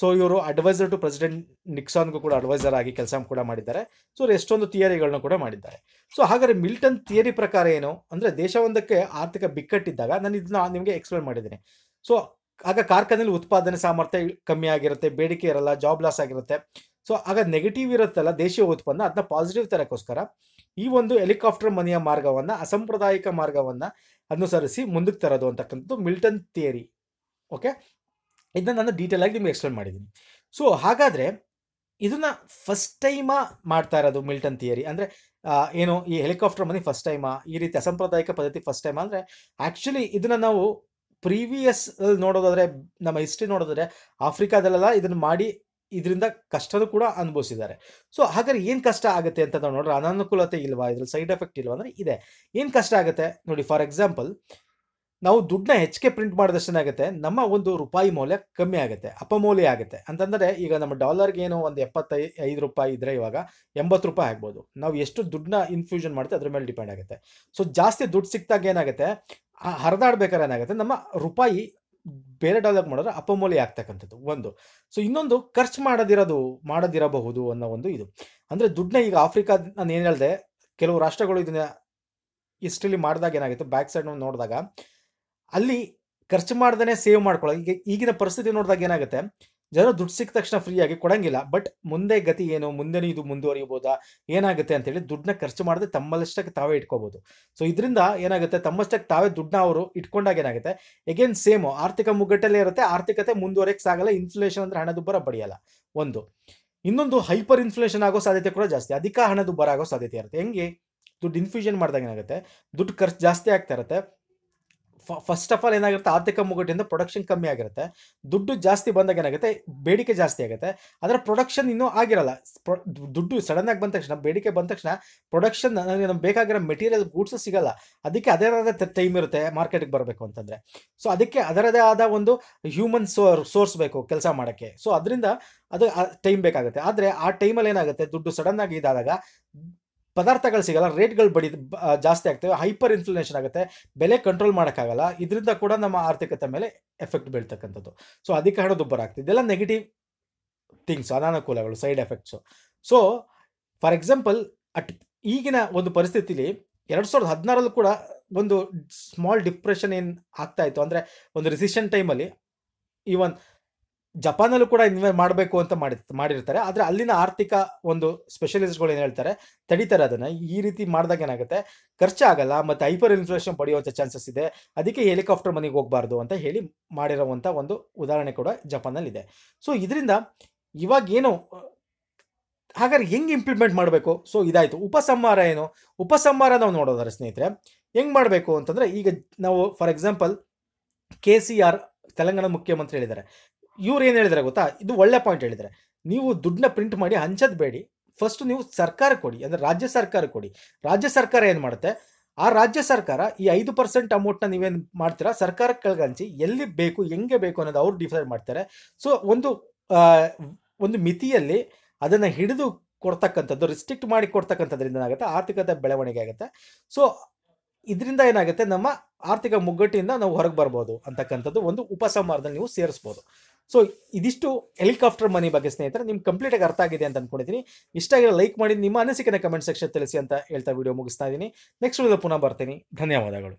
ಸೊ ಇವರು ಅಡ್ವೈಸರ್ ಟು ಪ್ರೆಸಿಡೆಂಟ್ ನಿಕ್ಸಾನ್ಗೂ ಕೂಡ ಅಡ್ವೈಸರ್ ಆಗಿ ಕೆಲಸ ಕೂಡ ಮಾಡಿದ್ದಾರೆ. ಸೊ ಅವ್ರು ಎಷ್ಟೊಂದು ಥಿಯರಿಗಳನ್ನ ಕೂಡ ಮಾಡಿದ್ದಾರೆ. ಸೊ ಹಾಗಾದ್ರೆ ಮಿಲ್ಟನ್ ಥಿಯರಿ ಪ್ರಕಾರ ಏನು? ಅಂದರೆ ದೇಶವೊಂದಕ್ಕೆ ಆರ್ಥಿಕ ಬಿಕ್ಕಟ್ಟಿದ್ದಾಗ, ನಾನು ಇದನ್ನ ನಿಮಗೆ ಎಕ್ಸ್ಪ್ಲೇನ್ ಮಾಡಿದ್ದೀನಿ. ಸೊ ಆಗ ಕಾರ್ಖಾನೆಯಲ್ಲಿ ಉತ್ಪಾದನೆ ಸಾಮರ್ಥ್ಯ ಕಮ್ಮಿ ಆಗಿರುತ್ತೆ, ಬೇಡಿಕೆ ಇರಲ್ಲ ಜಾಬ್ ಲಾಸ್ ಆಗಿರುತ್ತೆ. ಸೊ ಆಗ ನೆಗೆಟಿವ್ ಇರುತ್ತಲ್ಲ, ದೇಶೀಯ ಉತ್ಪನ್ನ ಅದನ್ನ ಪಾಸಿಟಿವ್ ತರಕ್ಕೋಸ್ಕರ ಈ ಒಂದು ಹೆಲಿಕಾಪ್ಟರ್ ಮನೆಯ ಮಾರ್ಗವನ್ನ, ಅಸಾಂಪ್ರದಾಯಿಕ ಮಾರ್ಗವನ್ನ ಅನುಸರಿಸಿ ಮುಂದಕ್ಕೆ ತರೋದು ಅಂತಕ್ಕಂಥದ್ದು ಮಿಲ್ಟನ್ ಥಿಯರಿ ಓಕೆ ಇದನ್ನ ನಾನು ಡೀಟೇಲ್ ಆಗಿ ನಿಮ್ಗೆ ಎಕ್ಸ್ಪ್ಲೇನ್ ಮಾಡಿದ್ದೀನಿ. ಸೊ ಹಾಗಾದ್ರೆ ಇದನ್ನ ಫಸ್ಟ್ ಟೈಮ ಮಾಡ್ತಾ ಇರೋದು ಮಿಲ್ಟನ್ ಥಿಯರಿ ಅಂದ್ರೆ ಏನು ಈ ಹೆಲಿಕಾಪ್ಟರ್ ಮನಿ ಫಸ್ಟ್ ಟೈಮ ಈ ರೀತಿ ಅಸಾಂಪ್ರದಾಯಿಕ ಪದ್ಧತಿ ಫಸ್ಟ್ ಟೈಮ್ ಅಂದ್ರೆ ಆಕ್ಚುಲಿ ಇದನ್ನ ನಾವು ಪ್ರೀವಿಯಸ್ ನೋಡೋದಾದ್ರೆ, ನಮ್ಮ ಹಿಸ್ಟ್ರಿ ನೋಡೋದಾದ್ರೆ, ಆಫ್ರಿಕಾದಲ್ಲೆಲ್ಲ ಇದನ್ನು ಮಾಡಿ ಇದರಿಂದ ಕಷ್ಟನೂ ಕೂಡ ಅನುಭವಿಸಿದ್ದಾರೆ. ಸೊ ಹಾಗಾದ್ರೆ ಏನು ಕಷ್ಟ ಆಗುತ್ತೆ ಅಂತ ನಾವು ನೋಡ್ರೆ ಅನಾನುಕೂಲತೆ ಇಲ್ವಾ? ಇದ್ರಲ್ಲಿ ಸೈಡ್ ಎಫೆಕ್ಟ್ ಇಲ್ವಾ ಅಂದರೆ ಇದೆ. ಏನು ಕಷ್ಟ ಆಗುತ್ತೆ? ನೋಡಿ ಫಾರ್ ಎಕ್ಸಾಂಪಲ್ ನಾವು ದುಡ್ಡನ್ನ ಹೆಚ್ಚಿಗೆ ಪ್ರಿಂಟ್ ಮಾಡಿದಷ್ಟೇನಾಗುತ್ತೆ ನಮ್ಮ ಒಂದು ರೂಪಾಯಿ ಮೌಲ್ಯ ಕಮ್ಮಿ ಆಗುತ್ತೆ. ಅಪಮೌಲ್ಯ ಆಗುತ್ತೆ. ಅಂತಂದರೆ ಈಗ ನಮ್ಮ ಡಾಲರ್ಗೆ ಏನೋ ಒಂದು ಎಪ್ಪತ್ತೈ ಐದು ರೂಪಾಯಿ ಇದ್ದರೆ ಇವಾಗ ಎಂಬತ್ತು ರೂಪಾಯಿ ಆಗ್ಬೋದು. ನಾವು ಎಷ್ಟು ದುಡ್ಡನ್ನ ಇನ್ಫ್ಯೂಷನ್ ಮಾಡ್ತೀವಿ, ಅದ್ರ ಮೇಲೆ ಡಿಪೆಂಡ್ ಆಗುತ್ತೆ. ಸೊ ಜಾಸ್ತಿ ದುಡ್ಡು ಸಿಕ್ಕಿದಾಗ ಏನಾಗುತ್ತೆ? ಹರಿದಾಡ್ಬೇಕಾದ್ರೆ ಏನಾಗುತ್ತೆ? ನಮ್ಮ ರೂಪಾಯಿ ಬೇರೆ ಡೆವಲಪ್ ಮಾಡಿದ್ರೆ ಅಪಮೌಲ್ಯ ಆಗ್ತಕ್ಕಂಥದ್ದು, ಒಂದು. ಸೊ ಇನ್ನೊಂದು ಖರ್ಚು ಮಾಡೋದಿರೋದು, ಮಾಡೋದಿರಬಹುದು ಅನ್ನೋ ಒಂದು ಇದು. ಅಂದರೆ ದುಡ್ಡನ್ನ ಈಗ ಆಫ್ರಿಕಾ ನಾನು ಏನು ಹೇಳಿದೆ, ಕೆಲವು ರಾಷ್ಟ್ರಗಳು ಇದನ್ನ ಇಷ್ಟಲ್ಲಿ ಮಾಡಿದಾಗ ಏನಾಗುತ್ತೆ? ಬ್ಯಾಕ್ ಸೈಡ್ ನೋಡಿದಾಗ, ಅಲ್ಲಿ ಖರ್ಚು ಮಾಡ್ದೇ ಸೇವ್ ಮಾಡ್ಕೊಳ್ಳೋ, ಈಗ ಈಗಿನ ಪರಿಸ್ಥಿತಿ ನೋಡಿದಾಗ ಏನಾಗುತ್ತೆ? ಜನರು ದುಡ್ಡು ಸಿಕ್ಕ ತಕ್ಷಣ ಫ್ರೀಯಾಗಿ ಕೊಡಂಗಿಲ್ಲ. ಬಟ್ ಮುಂದೆ ಗತಿ ಏನು? ಮುಂದೆನೂ ಇದು ಮುಂದುವರಿಯಬಹುದಾ? ಏನಾಗುತ್ತೆ ಅಂತೇಳಿ ದುಡ್ಡನ್ನ ಖರ್ಚು ಮಾಡದೆ ತಮ್ಮಷ್ಟಕ್ಕೆ ತಾವೇ ಇಟ್ಕೋಬಹುದು ಸೊ ಇದರಿಂದ ಏನಾಗುತ್ತೆ? ತಮ್ಮಷ್ಟಕ್ಕೆ ತಾವೇ ದುಡ್ಡನ್ನ ಅವರು ಇಟ್ಕೊಂಡಾಗ ಏನಾಗುತ್ತೆ? ಎಗೇನ್ ಸೇಮ್ ಆರ್ಥಿಕ ಮುಗ್ಗಟ್ಟಲ್ಲೇ ಇರುತ್ತೆ. ಆರ್ಥಿಕತೆ ಮುಂದುವರೆಯಕ್ಕೆ ಸಾಗಲ್ಲ. ಇನ್ಫ್ಲೇಷನ್ ಅಂದ್ರೆ ಹಣದುಬ್ಬರ ಬಡಿಯಲ್ಲ. ಒಂದು. ಇನ್ನೊಂದು ಹೈಪರ್ ಇನ್ಫ್ಲೇಷನ್ ಆಗೋ ಸಾಧ್ಯತೆ ಕೂಡ ಜಾಸ್ತಿ. ಅಧಿಕ ಹಣದುಬ್ಬರ ಆಗೋ ಸಾಧ್ಯತೆ ಇರುತ್ತೆ. ಹೆಂಗೆ? ದುಡ್ಡು ಇನ್ಫ್ಯೂಷನ್ ಮಾಡಿದಾಗ ಏನಾಗುತ್ತೆ? ದುಡ್ಡು ಖರ್ಚು ಜಾಸ್ತಿ ಆಗ್ತಾ ಇರುತ್ತೆ. ಫಸ್ಟ್ ಆಫ್ ಆಲ್ ಏನಾಗಿರುತ್ತೆ ಆರ್ಥಿಕ ಮುಗ್ಗಟ್ಟಿಂದ ಪ್ರೊಡಕ್ಷನ್ ಕಮ್ಮಿ ಆಗಿರುತ್ತೆ. ದುಡ್ಡು ಜಾಸ್ತಿ ಬಂದಾಗ ಏನಾಗುತ್ತೆ? ಬೇಡಿಕೆ ಜಾಸ್ತಿ ಆಗುತ್ತೆ. ಅದರ ಪ್ರೊಡಕ್ಷನ್ ಇನ್ನೂ ಆಗಿರಲ್ಲ. ದುಡ್ಡು ಸಡನ್ ಆಗಿ ಬಂದ ತಕ್ಷಣ, ಬೇಡಿಕೆ ಬಂದ ತಕ್ಷಣ ಪ್ರೊಡಕ್ಷನ್ ನಮಗೆ ನಮ್ಗೆ ಬೇಕಾಗಿರೋ ಮೆಟೀರಿಯಲ್ ಗೂಡ್ಸ್ ಸಿಗಲ್ಲ. ಅದಕ್ಕೆ ಅದರದೇ ಟೈಮ್ ಇರುತ್ತೆ ಮಾರ್ಕೆಟ್ಗೆ ಬರಬೇಕು ಅಂತಂದ್ರೆ. ಸೊ ಅದಕ್ಕೆ ಅದರದೇ ಆದ ಒಂದು ಹ್ಯೂಮನ್ ಸೋರ್ ಸೋರ್ಸ್ ಬೇಕು ಕೆಲಸ ಮಾಡೋಕ್ಕೆ. ಸೊ ಅದರಿಂದ ಅದು ಟೈಮ್ ಬೇಕಾಗುತ್ತೆ. ಆದರೆ ಆ ಟೈಮಲ್ಲಿ ಏನಾಗುತ್ತೆ? ದುಡ್ಡು ಸಡನ್ ಆಗಿ ಇದಾದಾಗ ಪದಾರ್ಥಗಳು ಸಿಗಲ್ಲ, ರೇಟ್ಗಳು ಬಡಿ ಜಾಸ್ತಿ ಆಗ್ತವೆ, ಹೈಪರ್ ಇನ್ಫ್ಲೇಷನ್ ಆಗುತ್ತೆ, ಬೆಲೆ ಕಂಟ್ರೋಲ್ ಮಾಡೋಕ್ಕಾಗಲ್ಲ, ಇದರಿಂದ ಕೂಡ ನಮ್ಮ ಆರ್ಥಿಕತೆ ಮೇಲೆ ಎಫೆಕ್ಟ್ ಬೀಳ್ತಕ್ಕಂಥದ್ದು. ಸೊ ಅಧಿಕ ಹಣದುಬ್ಬರ ಆಗ್ತದೆ. ಇದೆಲ್ಲ ನೆಗೆಟಿವ್ ಥಿಂಗ್ಸ್ ಅನಾನುಕೂಲಗಳು side effects so for example at ಈಗಿನ ಒಂದು ಪರಿಸ್ಥಿತಿಲಿ ಎರಡು ಸಾವಿರದ ಹದಿನಾರಲ್ಲೂ ಕೂಡ ಒಂದು ಸ್ಮಾಲ್ ಡಿಪ್ರೆಷನ್ ಏನು ಆಗ್ತಾ ಇತ್ತು, ಅಂದರೆ ಒಂದು ರಿಸಿಷನ್ ಟೈಮಲ್ಲಿ ಈವನ್ ಜಪಾನಲ್ಲೂ ಕೂಡ ಇನ್ವೆಸ್ಟ್ ಮಾಡಬೇಕು ಅಂತ ಮಾಡಿ ಮಾಡಿರ್ತಾರೆ. ಆದರೆ ಅಲ್ಲಿನ ಆರ್ಥಿಕ ಒಂದು ಸ್ಪೆಷಲಿಸ್ಟ್ಗಳು ಏನು ಹೇಳ್ತಾರೆ, ತಡೀತಾರೆ ಅದನ್ನು. ಈ ರೀತಿ ಮಾಡಿದಾಗ ಏನಾಗುತ್ತೆ ಖರ್ಚಾಗಲ್ಲ ಮತ್ತು ಹೈಪರ್ ಇನ್ಫ್ಲೇಷನ್ ಪಡೆಯುವಂಥ ಚಾನ್ಸಸ್ ಇದೆ. ಅದಕ್ಕೆ ಹೆಲಿಕಾಪ್ಟರ್ ಮನೆಗೆ ಹೋಗಬಾರ್ದು ಅಂತ ಹೇಳಿ ಮಾಡಿರೋವಂಥ ಒಂದು ಉದಾಹರಣೆ ಕೂಡ ಜಪಾನಲ್ಲಿದೆ. ಸೊ ಇದರಿಂದ ಇವಾಗ ಏನು, ಹಾಗಾದ್ರೆ ಹೆಂಗೆ ಇಂಪ್ಲಿಮೆಂಟ್ ಮಾಡಬೇಕು? ಸೊ ಇದಾಯಿತು. ಉಪಸಂಹಾರ ಏನು? ಉಪಸಂಹಾರ ನಾವು ನೋಡೋದಾರೆ ಸ್ನೇಹಿತರೆ, ಹೆಂಗೆ ಮಾಡಬೇಕು ಅಂತಂದರೆ, ಈಗ ನಾವು for example K C R Telangana ಮುಖ್ಯಮಂತ್ರಿ ಹೇಳಿದ್ದಾರೆ. ಇವ್ರು ಏನು ಹೇಳಿದ್ರೆ ಗೊತ್ತಾ? ಇದು ಒಳ್ಳೆ ಪಾಯಿಂಟ್ ಹೇಳಿದರೆ. ನೀವು ದುಡ್ಡನ್ನ ಪ್ರಿಂಟ್ ಮಾಡಿ ಹಂಚೋದು ಬೇಡಿ. ಫಸ್ಟ್ ನೀವು ಸರ್ಕಾರ ಕೊಡಿ, ಅಂದರೆ ರಾಜ್ಯ ಸರ್ಕಾರ ಕೊಡಿ. ರಾಜ್ಯ ಸರ್ಕಾರ ಏನು ಮಾಡುತ್ತೆ? ಆ ರಾಜ್ಯ ಸರ್ಕಾರ ಈ ಐದು ಪರ್ಸೆಂಟ್ ಅಮೌಂಟ್ನ ನೀವೇನು ಮಾಡ್ತೀರಾ? ಸರ್ಕಾರಕ್ಕೆ ಕೆಳಗಂಚಿ ಎಲ್ಲಿ ಬೇಕು, ಹೆಂಗೆ ಬೇಕು ಅನ್ನೋದು ಅವ್ರು ಡಿಸೈಡ್ ಮಾಡ್ತಾರೆ. ಸೊ ಒಂದು ಒಂದು ಮಿತಿಯಲ್ಲಿ ಅದನ್ನು ಹಿಡಿದು ಕೊಡ್ತಕ್ಕಂಥದ್ದು ರಿಸ್ಟ್ರಿಕ್ಟ್ ಮಾಡಿ ಕೊಡ್ತಕ್ಕಂಥದ್ರಿಂದ ಏನಾಗುತ್ತೆ ಆರ್ಥಿಕತೆ ಬೆಳವಣಿಗೆ ಆಗುತ್ತೆ. ಸೊ ಇದರಿಂದ ಏನಾಗುತ್ತೆ ನಮ್ಮ ಆರ್ಥಿಕ ಮುಗ್ಗಟ್ಟಿಯಿಂದ ನಾವು ಹೊರಗೆ ಬರ್ಬೋದು ಅಂತಕ್ಕಂಥದ್ದು ಒಂದು ಉಪಸಂಹಾರದಲ್ಲಿ ನೀವು ಸೇರಿಸ್ಬೋದು. ಸೊ ಇದಿಷ್ಟು ಹೆಲಿಕಾಪ್ಟರ್ ಮನಿ ಬಗ್ಗೆ ಸ್ನೇಹಿತರೆ, ನಿಮ್ಗೆ ಕಂಪ್ಲೀಟಾಗಿ ಅರ್ಥ ಆಗಿದೆ ಅಂತ ಅನ್ಕೊಂಡಿದ್ದೀನಿ ಇಷ್ಟ ಆಗಿರೋ ಲೈಕ್ ಮಾಡಿ, ನಿಮ್ಮ ಅನಿಸಿಕೆನ ಕಮೆಂಟ್ ಸೆಕ್ಷನ್ ತಿಳಿಸಿ ಅಂತ ಹೇಳ್ತಾ ವಿಡಿಯೋ ಮುಗಿಸ್ತಾ ಇದ್ದೀನಿ ನೆಕ್ಸ್ಟ್ ವಿಡಿಯೋ ಪುನಃ ಬರ್ತೀನಿ. ಧನ್ಯವಾದಗಳು.